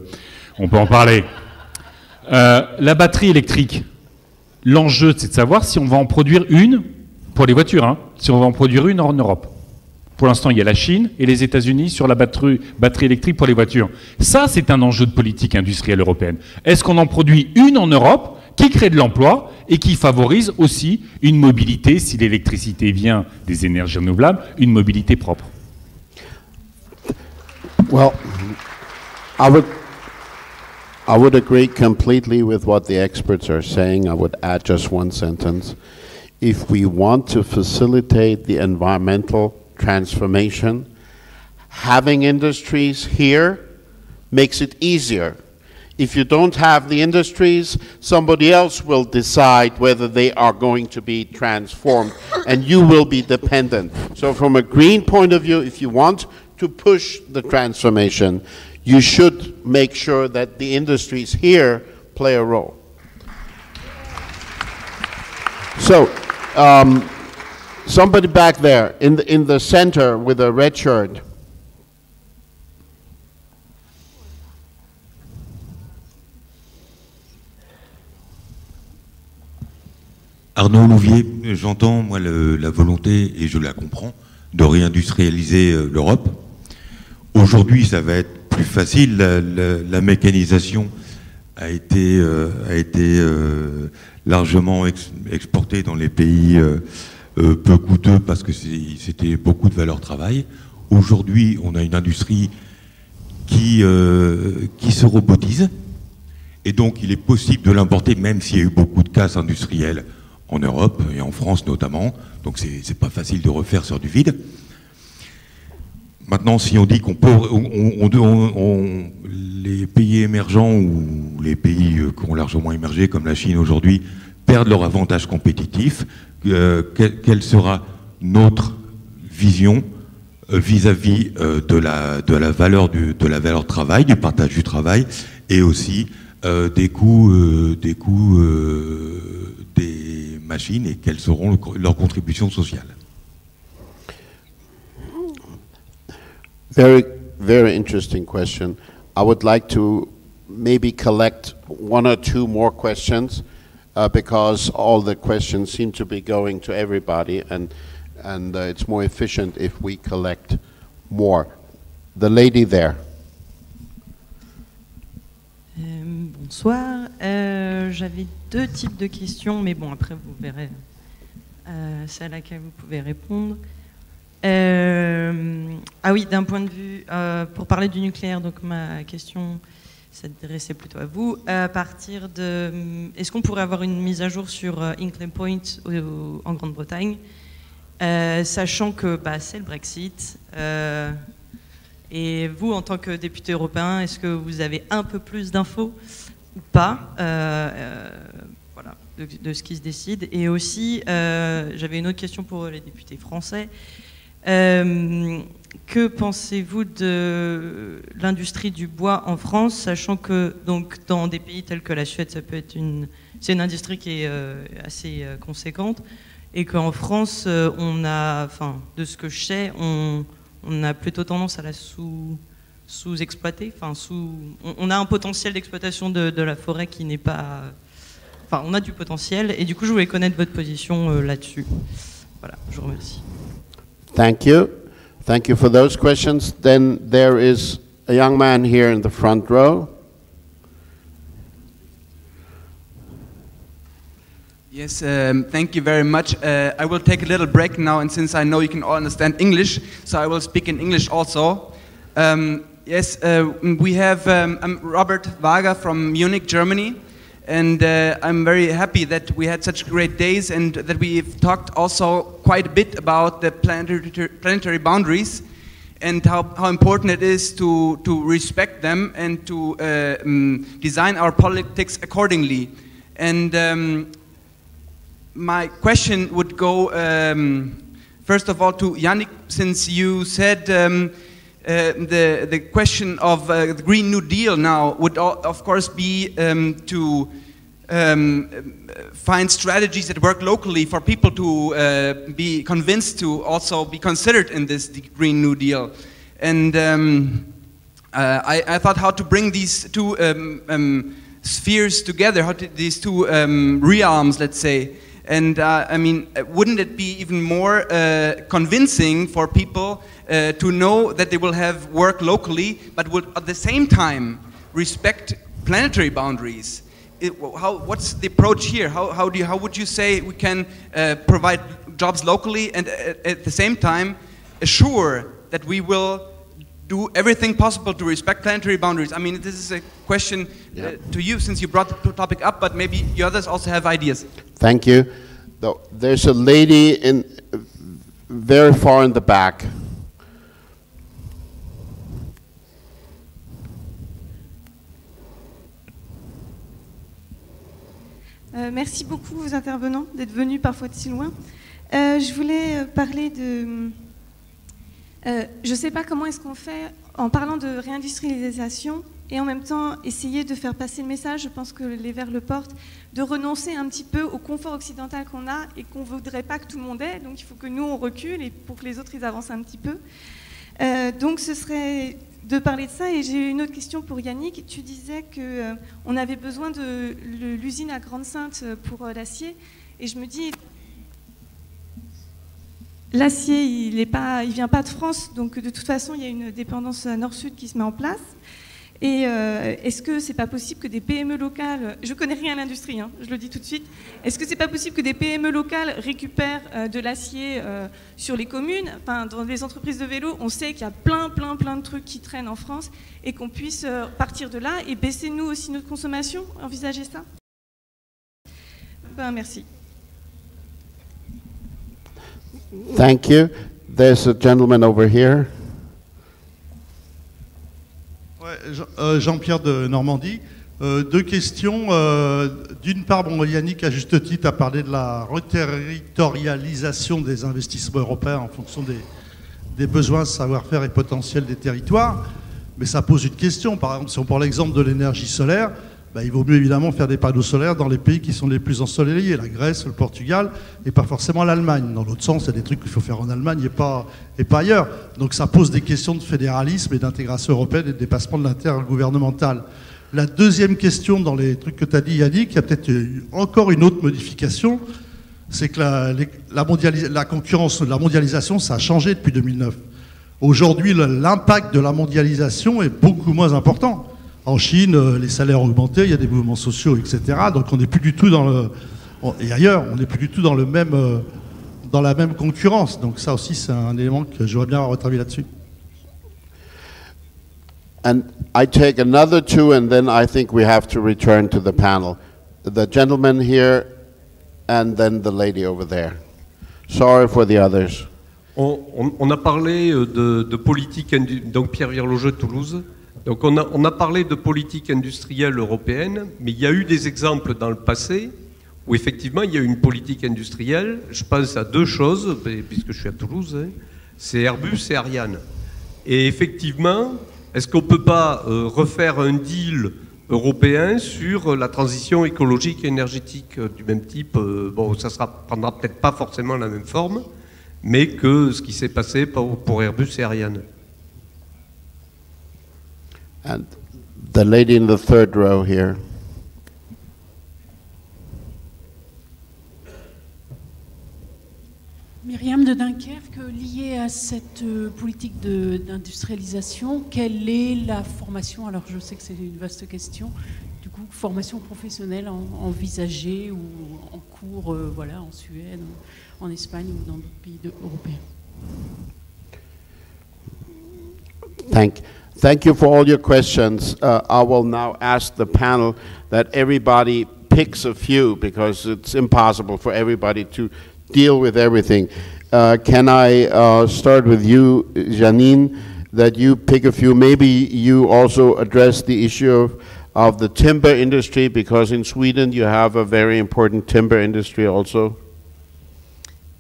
S5: on peut en parler. Euh, la batterie électrique, l'enjeu c'est de savoir si on va en produire une pour les voitures, hein, si on va en produire une en Europe. Pour l'instant, il y a la Chine et les États-Unis sur la batterie, batterie électrique pour les voitures. Ça, c'est un enjeu de politique industrielle européenne. Est-ce qu'on en produit une en Europe qui crée de l'emploi et qui favorise aussi une mobilité, si l'électricité vient des énergies renouvelables, une mobilité propre.
S1: Well, I would, I would agree completely with what the experts are saying. I would add just one sentence. If we want to facilitate the environmental transformation, having industries here makes it easier if you don't have the industries, somebody else will decide whether they are going to be transformed, and you will be dependent. So, from a green point of view, if you want to push the transformation, you should make sure that the industries here play a role. So, um, somebody back there in the, in the center with a red shirt.
S7: Arnaud Louvier, j'entends moi la volonté, et je la comprends, de réindustrialiser euh, l'Europe. Aujourd'hui, ça va être plus facile. La, mécanisation a été, euh, euh, largement exportée dans les pays peu coûteux parce que c'était beaucoup de valeur travail. Aujourd'hui, on a une industrie qui, qui se robotise. Et donc, il est possible de l'importer, même s'il y a eu beaucoup de casse industrielles en Europe et en France notamment, donc c'est pas facile de refaire sur du vide. Maintenant, si on dit qu'on peut, les pays émergents ou les pays euh, qui ont largement émergé, comme la Chine aujourd'hui, perdent leur avantage compétitif, euh, quelle, sera notre vision euh, vis-à-vis de, la, de, la valeur du, de la valeur travail, du partage du travail, et aussi des coûts, des coûts des machines et quelles seront leurs contributions sociales
S1: Very, very interesting question. I would like to maybe collect one or two more questions uh, because all the questions seem to be going to everybody and, and uh, it's more efficient if we collect more. The lady there.
S8: Bonsoir. Euh, J'avais deux types de questions, mais bon, après vous verrez euh, c'est à laquelle vous pouvez répondre. Euh, ah oui, d'un point de vue, pour parler du nucléaire, donc ma question s'adressait plutôt à vous. À partir de, est-ce qu'on pourrait avoir une mise à jour sur Inclay Point en Grande-Bretagne, sachant que bah, c'est le Brexit. et vous, en tant que député européen, est-ce que vous avez un peu plus d'infos? Pas euh, euh, voilà, de, de ce qui se décide. Et aussi, euh, j'avais une autre question pour les députés français. Que pensez-vous de l'industrie du bois en France, sachant que donc dans des pays tels que la Suède, c'est une industrie qui est assez conséquente, et qu'en France, on a, enfin, de ce que je sais, on, on a plutôt tendance à la sous sous-exploiter, enfin sous, on, on a un potentiel d'exploitation de, de la forêt qui n'est pas, enfin, on a du potentiel, et du coup, je voulais connaître votre position euh, là-dessus. Voilà, je vous remercie.
S1: Thank you. Thank you for those questions. Then there is a young man here in the front row.
S9: Yes, um, thank you very much. Uh, I will take a little break now, and since I know you can all understand English, so I will speak in English also. Um, yes, uh, we have. Um, I'm Robert Wager from Munich, Germany, and uh, I'm very happy that we had such great days and that we've talked also quite a bit about the planetary, planetary boundaries and how, how important it is to, to respect them and to uh, um, design our politics accordingly. And um, my question would go um, first of all to Yannick, since you said um, uh, the the question of uh, the Green New Deal now would of course be um, to um, find strategies that work locally for people to uh, be convinced to also be considered in this Green New Deal, and. Um, uh, I, I thought how to bring these two um, um, spheres together, how to, these two um, realms, let's say. And uh, I mean, uh, wouldn't it be even more uh, convincing for people uh, to know that they will have work locally, but would at the same time respect planetary boundaries? It, how, what's the approach here? How, how, do you, how would you say we can uh, provide jobs locally and at, at the same time assure that we will do everything possible to respect planetary boundaries? I mean, this is a question uh, to you since you brought the topic up, but maybe you others also have ideas.
S1: Thank you. There's a lady in very far in the back.
S10: Euh, merci beaucoup aux intervenants d'être venus parfois de si loin. Euh, je voulais euh, parler de... euh, je ne sais pas comment est-ce qu'on fait en parlant de réindustrialisation et en même temps essayer de faire passer le message, je pense que les Verts le portent, de renoncer un petit peu au confort occidental qu'on a et qu'on ne voudrait pas que tout le monde ait. Donc il faut que nous, on recule et pour que les autres, ils avancent un petit peu. Euh, donc ce serait de parler de ça. Et j'ai une autre question pour Yannick. Tu disais qu'on avait besoin de l'usine à Grande-Sainte pour euh, l'acier. Et je me dis, l'acier, il ne vient pas de France. Donc de toute façon, il y a une dépendance nord-sud qui se met en place. Et euh, est-ce que c'est pas possible que des PME locales, je connais rien à l'industrie, hein, je le dis tout de suite, est-ce que c'est pas possible que des PME locales récupèrent euh, de l'acier euh, sur les communes, dans les entreprises de vélo, on sait qu'il y a plein, plein, plein de trucs qui traînent en France et qu'on puisse partir de là et baisser nous aussi notre consommation, envisager ça? Ben merci.
S1: Thank you. There's a gentleman over here.
S11: Euh, Jean-Pierre de Normandie. Euh, deux questions. Euh, D'une part, bon, Yannick, à juste titre, a parlé de la reterritorialisation des investissements européens en fonction des, des besoins, savoir-faire et potentiel des territoires. Mais ça pose une question. Par exemple, si on prend l'exemple de l'énergie solaire, bah, il vaut mieux évidemment faire des panneaux solaires dans les pays qui sont les plus ensoleillés, la Grèce, le Portugal, et pas forcément l'Allemagne. Dans l'autre sens, il y a des trucs qu'il faut faire en Allemagne et pas, ailleurs. Donc ça pose des questions de fédéralisme et d'intégration européenne et de dépassement de l'intergouvernemental. La deuxième question dans les trucs que tu as dit, Yannick, il y a peut-être encore une autre modification, c'est que la, concurrence, la mondialisation, ça a changé depuis 2009. Aujourd'hui, l'impact de la mondialisation est beaucoup moins important. En Chine, euh, les salaires ont augmenté, il y a des mouvements sociaux, etc. Donc on n'est plus du tout dans le... Et ailleurs, on n'est plus du tout dans le même, euh, dans la même concurrence. Donc ça aussi, c'est un élément que vois bien avoir votre avis là-dessus.
S1: And I take another two, and then I think we have to return to the panel. The gentleman here, and then the lady over there. Sorry for the others.
S12: On, on- on a parlé euh, de, de politique, donc Pierre Virlogeux de Toulouse. Donc on a, parlé de politique industrielle européenne, mais il y a eu des exemples dans le passé où effectivement il y a eu une politique industrielle. Je pense à deux choses, puisque je suis à Toulouse, hein. c'est Airbus et Ariane. Et effectivement, est-ce qu'on ne peut pas euh, refaire un deal européen sur la transition écologique et énergétique euh, du même type euh, Bon, ça ne prendra peut-être pas forcément la même forme, mais que ce qui s'est passé pour Airbus et Ariane?
S1: And the lady in the third row here.
S13: Myriam de Dunkerque, liée à cette euh, politique d'industrialisation, quelle est la formation? Alors je sais que c'est une vaste question. Du coup, formation professionnelle en- envisagée ou en cours, euh, voilà, en Suède, en Espagne ou dans d'autres pays de- européens.
S1: Thank, thank you for all your questions. Uh, I will now ask the panel that everybody picks a few because it's impossible for everybody to deal with everything. Uh, can I uh, start with you, Janine, that you pick a few? Maybe you also address the issue of, of the timber industry because in Sweden you have a very important timber industry also.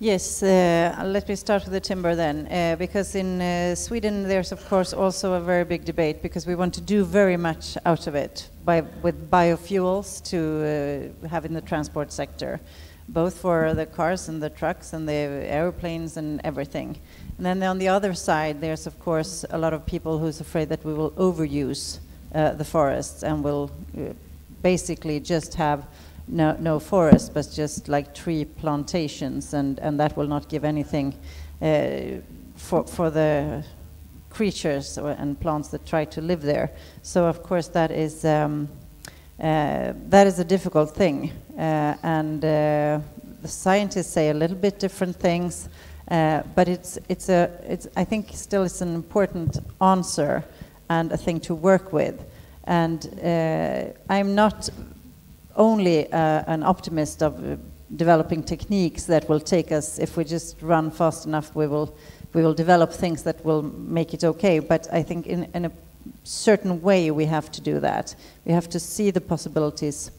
S2: Yes, uh, let me start with the timber then, uh, because in uh, Sweden there's of course also a very big debate because we want to do very much out of it by, with biofuels to uh, have in the transport sector, both for the cars and the trucks and the airplanes and everything. And then on the other side, there's of course a lot of people who's afraid that we will overuse uh, the forests and will uh, basically just have no, no forest, but just like tree plantations, and, and that will not give anything uh, for, for the creatures and plants that try to live there. So of course that is um, uh, that is a difficult thing, uh, and uh, the scientists say a little bit different things, uh, but it's it's a it's I think still it's an important answer and a thing to work with, and uh, I'm not only uh, an optimist of uh, developing techniques that will take us, if we just run fast enough, we will, we will develop things that will make it okay. But I think in, in a certain way we have to do that. We have to see the possibilities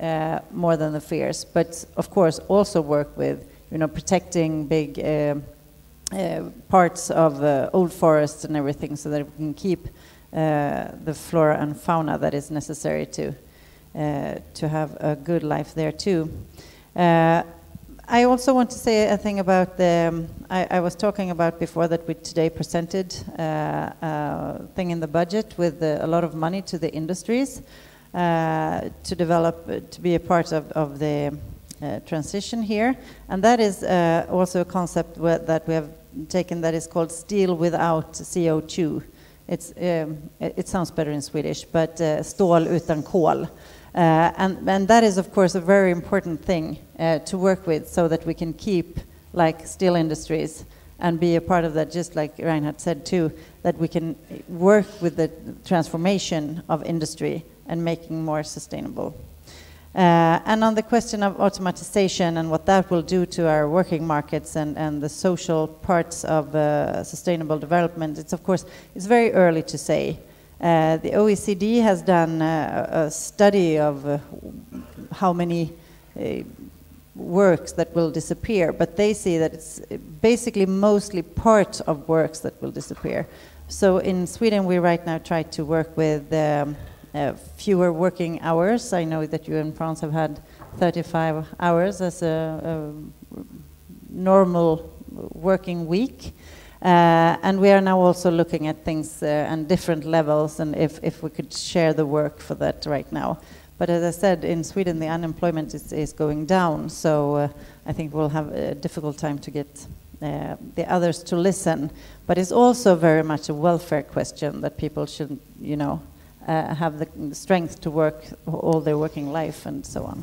S2: uh, more than the fears. But of course, also work with, you know, protecting big uh, uh, parts of uh, old forests and everything so that we can keep the flora and fauna that is necessary to to have a good life there too. Uh, I also want to say a thing about the. Um, I, I was talking about before that we today presented uh, a thing in the budget with uh, a lot of money to the industries uh, to develop, uh, to be a part of, of the uh, transition here, and that is uh, also a concept that we have taken that is called steel without CO2. It's, um, it, it sounds better in Swedish, but uh, stål utan kol. Uh, and, and that is, of course, a very important thing uh, to work with so that we can keep, like, steel industries and be a part of that, just like Reinhard said, too, that we can work with the transformation of industry and making more sustainable. Uh, and on the question of automatization and what that will do to our working markets and, and the social parts of uh, sustainable development, it's of course it's very early to say. Uh, the OECD has done uh, a study of uh, how many uh, works that will disappear, but they see that it's basically mostly part of works that will disappear. So in Sweden, we right now try to work with um, uh, fewer working hours. I know that you in France have had 35 hours as a, a normal working week. Uh, and we are now also looking at things uh, and different levels and if, if we could share the work for that right now. But as I said, in Sweden the unemployment is, is going down, so uh, I think we'll have a difficult time to get uh, the others to listen. But it's also very much a welfare question that people should, you know, uh, have the strength to work all their working life and so on.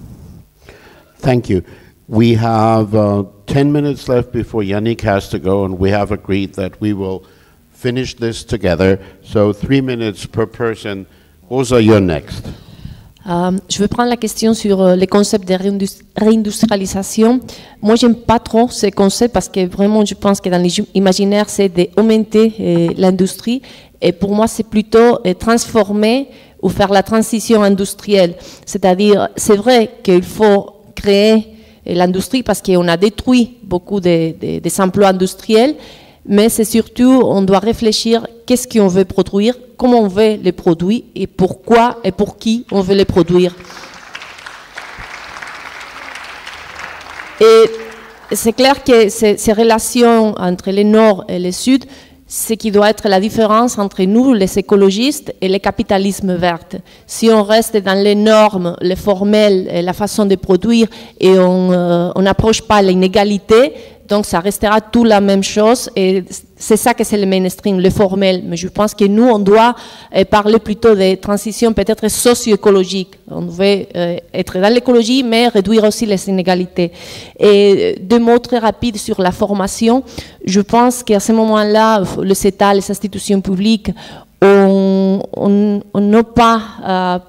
S1: Thank you. We have uh, 10 minutes left before Yannick has to go, and we have agreed that we will finish this together. So, three minutes per person. Rosa, you're next.
S3: Euh, je vais prendre la question sur euh, les concepts de réindus- réindustrialisation. Moi, j'aime pas trop ces concepts parce que vraiment, je pense que dans l'imaginaire, c'est d'augmenter euh, l'industrie. Et pour moi, c'est plutôt euh, transformer ou faire la transition industrielle. C'est-à-dire, c'est vrai qu'il faut créer l'industrie parce qu'on a détruit beaucoup de- de- des emplois industriels, mais c'est surtout, on doit réfléchir qu'est-ce qu'on veut produire, comment on veut les produire et pourquoi et pour qui on veut les produire. Et c'est clair que ces, ces relations entre le Nord et le Sud, ce qui doit être la différence entre nous, les écologistes, et le capitalisme vert. Si on reste dans les normes, les formels, la façon de produire, et on euh, on n'approche pas l'inégalité, donc ça restera tout la même chose. Et c'est ça que c'est le mainstream, le formel. Mais je pense que nous, on doit euh, parler plutôt de transition peut-être socio-écologique. On veut euh, être dans l'écologie, mais réduire aussi les inégalités. Et euh, deux mots très rapides sur la formation. Je pense qu'à ce moment-là, le CETA, les institutions publiques, on n'a pas...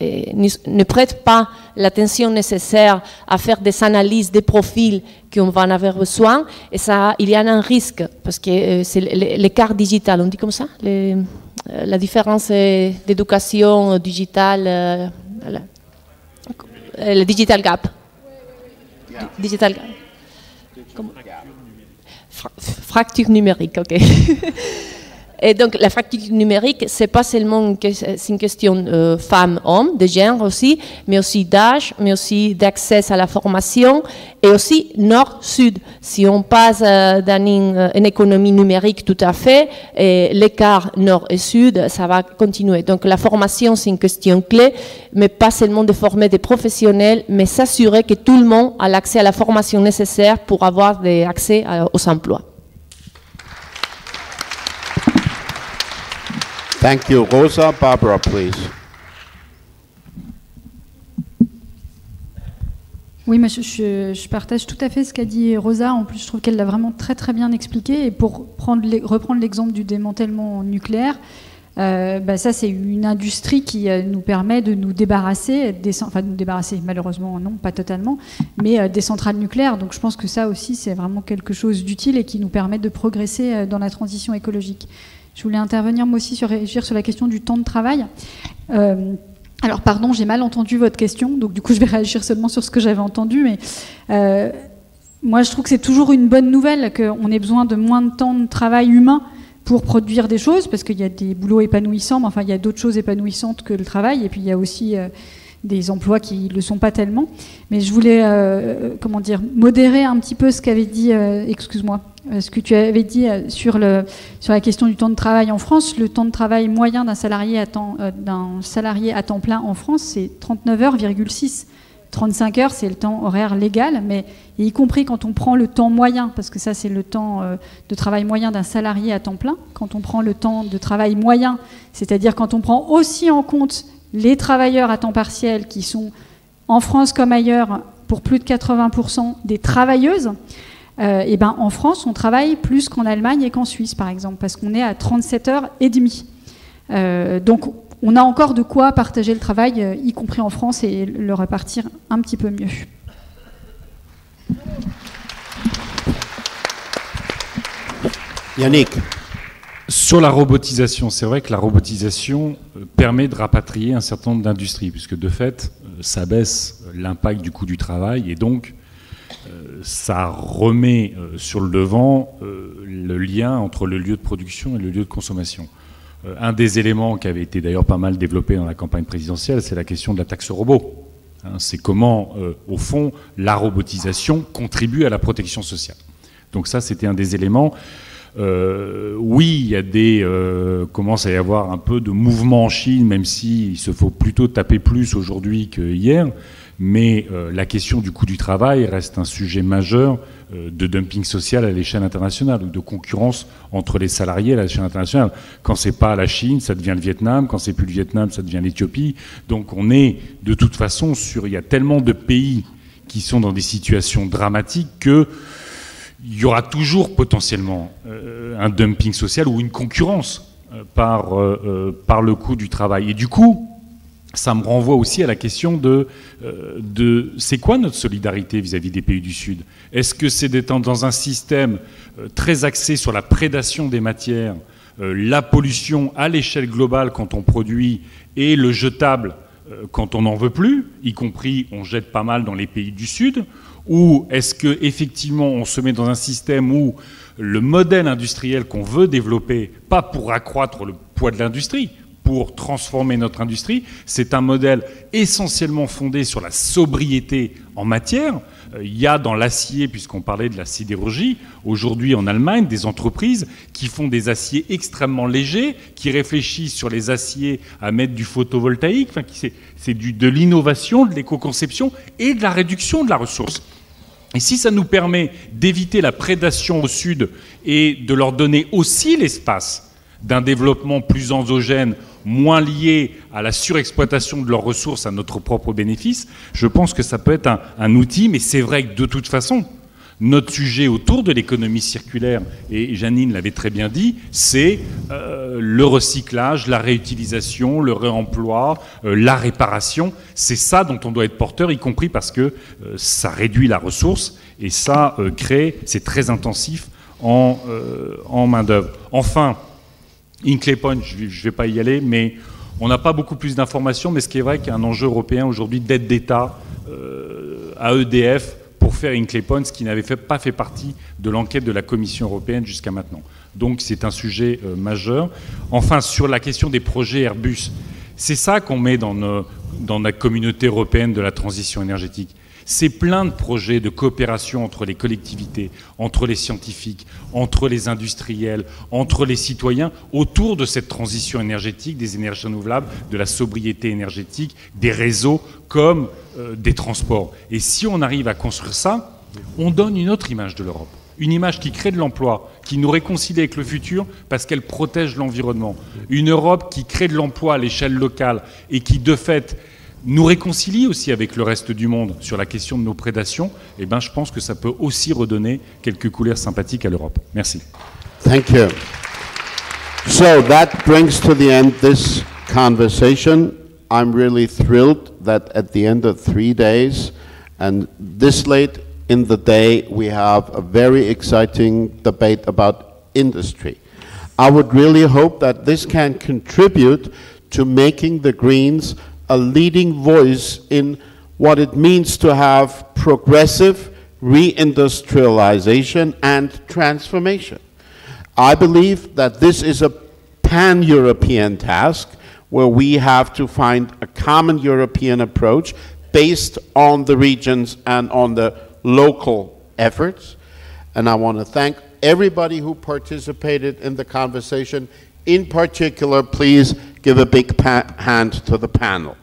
S3: ne, prête pas l'attention nécessaire à faire des analyses des profils qu'on va en avoir besoin. Et ça, il y a un risque, parce que euh, c'est l'écart digital, on dit comme ça les- euh, La différence d'éducation euh, digitale, le digital gap. Di- Digital gap. Fracture numérique, ok. Et donc la fracture numérique, c'est pas seulement une, une question euh, femme-homme, de genre aussi, mais aussi d'âge, mais aussi d'accès à la formation et aussi nord-sud. Si on passe euh, dans une, euh, une économie numérique tout à fait, l'écart nord et sud, ça va continuer. Donc la formation, c'est une question clé, mais pas seulement de former des professionnels, mais s'assurer que tout le monde a l'accès à la formation nécessaire pour avoir des accès à- aux emplois.
S1: Thank you. Rosa, Barbara, please.
S4: Oui, mais je, je- partage tout à fait ce qu'a dit Rosa. En plus, je trouve qu'elle l'a vraiment très très bien expliqué. Et pour reprendre l'exemple du démantèlement nucléaire, euh, bah, ça c'est une industrie qui euh, nous permet de nous débarrasser, enfin de nous débarrasser, malheureusement non, pas totalement, mais euh, des centrales nucléaires. Donc je pense que ça aussi c'est vraiment quelque chose d'utile et qui nous permet de progresser dans la transition écologique. Je voulais intervenir moi aussi sur réagir sur la question du temps de travail. Euh, alors, pardon, j'ai mal entendu votre question, donc du coup, je vais réagir seulement sur ce que j'avais entendu. Mais euh, moi, je trouve que c'est toujours une bonne nouvelle qu'on ait besoin de moins de temps de travail humain pour produire des choses, parce qu'il y a des boulots épanouissants, mais enfin, il y a d'autres choses épanouissantes que le travail, et puis il y a aussi euh, des emplois qui ne le sont pas tellement. Mais je voulais, euh, comment dire, modérer un petit peu ce qu'avait dit, euh, excuse-moi, euh, ce que tu avais dit sur, le, sur la question du temps de travail en France. Le temps de travail moyen d'un salarié à temps, salarié à temps plein en France, c'est 39,6 35 heures, c'est le temps horaire légal, mais y compris quand on prend le temps moyen, parce que ça c'est le temps de travail moyen d'un salarié à temps plein, quand on prend le temps de travail moyen, c'est-à-dire quand on prend aussi en compte les travailleurs à temps partiel qui sont en France comme ailleurs pour plus de 80% des travailleuses, euh, et ben en France on travaille plus qu'en Allemagne et qu'en Suisse par exemple, parce qu'on est à 37 heures et demie. Euh, donc on a encore de quoi partager le travail, euh, y compris en France, et le répartir un petit peu mieux.
S1: Yannick.
S5: Sur la robotisation, c'est vrai que la robotisation euh, permet de rapatrier un certain nombre d'industries, puisque de fait, euh, ça baisse l'impact du coût du travail et donc euh, ça remet euh, sur le devant euh, le lien entre le lieu de production et le lieu de consommation. Euh, Un des éléments qui avait été d'ailleurs pas mal développé dans la campagne présidentielle, c'est la question de la taxe robot. Hein, c'est comment, euh, au fond, la robotisation contribue à la protection sociale. Donc ça, c'était un des éléments. Euh, oui, il y a des euh, commence à y avoir un peu de mouvement en Chine, même si il se faut plutôt taper plus aujourd'hui que hier. Mais euh, la question du coût du travail reste un sujet majeur euh, de dumping social à l'échelle internationale ou de concurrence entre les salariés à l'échelle internationale. Quand c'est pas la Chine, ça devient le Vietnam. Quand c'est plus le Vietnam, ça devient l'Éthiopie. Donc on est de toute façon sur. Il y a tellement de pays qui sont dans des situations dramatiques qu'il y aura toujours potentiellement euh, un dumping social ou une concurrence euh, par, par le coût du travail. Et du coup, ça me renvoie aussi à la question de, de c'est quoi notre solidarité vis-à-vis des pays du Sud? Est-ce que c'est d'être dans un système très axé sur la prédation des matières, la pollution à l'échelle globale quand on produit et le jetable euh, quand on n'en veut plus, y compris on jette pas mal dans les pays du Sud, ou est-ce que effectivement on se met dans un système où le modèle industriel qu'on veut développer, pas pour accroître le poids de l'industrie, pour transformer notre industrie, c'est un modèle essentiellement fondé sur la sobriété en matière, il y a dans l'acier, puisqu'on parlait de la sidérurgie, aujourd'hui en Allemagne, des entreprises qui font des aciers extrêmement légers, qui réfléchissent sur les aciers à mettre du photovoltaïque, enfin, c'est de l'innovation, de l'éco-conception et de la réduction de la ressource. Et si ça nous permet d'éviter la prédation au sud et de leur donner aussi l'espace d'un développement plus endogène moins liés à la surexploitation de leurs ressources à notre propre bénéfice, je pense que ça peut être un, outil, mais c'est vrai que de toute façon, notre sujet autour de l'économie circulaire, et Janine l'avait très bien dit, c'est euh, le recyclage, la réutilisation, le réemploi, euh, la réparation. C'est ça dont on doit être porteur, y compris parce que euh, ça réduit la ressource et ça crée, c'est très intensif en, en main-d'œuvre. Enfin, Inclay Point, je ne vais pas y aller, mais on n'a pas beaucoup plus d'informations, mais ce qui est vrai qu'il y a un enjeu européen aujourd'hui d'aide d'État euh, à EDF pour faire Inclay Point, ce qui n'avait pas fait partie de l'enquête de la Commission européenne jusqu'à maintenant. Donc c'est un sujet euh, majeur. Enfin, sur la question des projets Airbus, c'est ça qu'on met dans, dans la communauté européenne de la transition énergétique. C'est plein de projets de coopération entre les collectivités, entre les scientifiques, entre les industriels, entre les citoyens, autour de cette transition énergétique, des énergies renouvelables, de la sobriété énergétique, des réseaux comme euh, des transports. Et si on arrive à construire ça, on donne une autre image de l'Europe. Une image qui crée de l'emploi, qui nous réconcilie avec le futur parce qu'elle protège l'environnement. Une Europe qui crée de l'emploi à l'échelle locale et qui, de fait, nous réconcilie aussi avec le reste du monde sur la question de nos prédations, eh ben, je pense que ça peut aussi redonner quelques couleurs sympathiques à l'Europe. Merci.
S1: Thank you. So that brings to the end this conversation. I'm really thrilled that at the end of three days and this late in the day, we have a very exciting debate about industry. I would really hope that this can contribute to making the Greens a leading voice in what it means to have progressive reindustrialization and transformation. I believe that this is a pan European task where we have to find a common European approach based on the regions and on the local efforts. And I want to thank everybody who participated in the conversation. In particular, please give a big hand to the panel.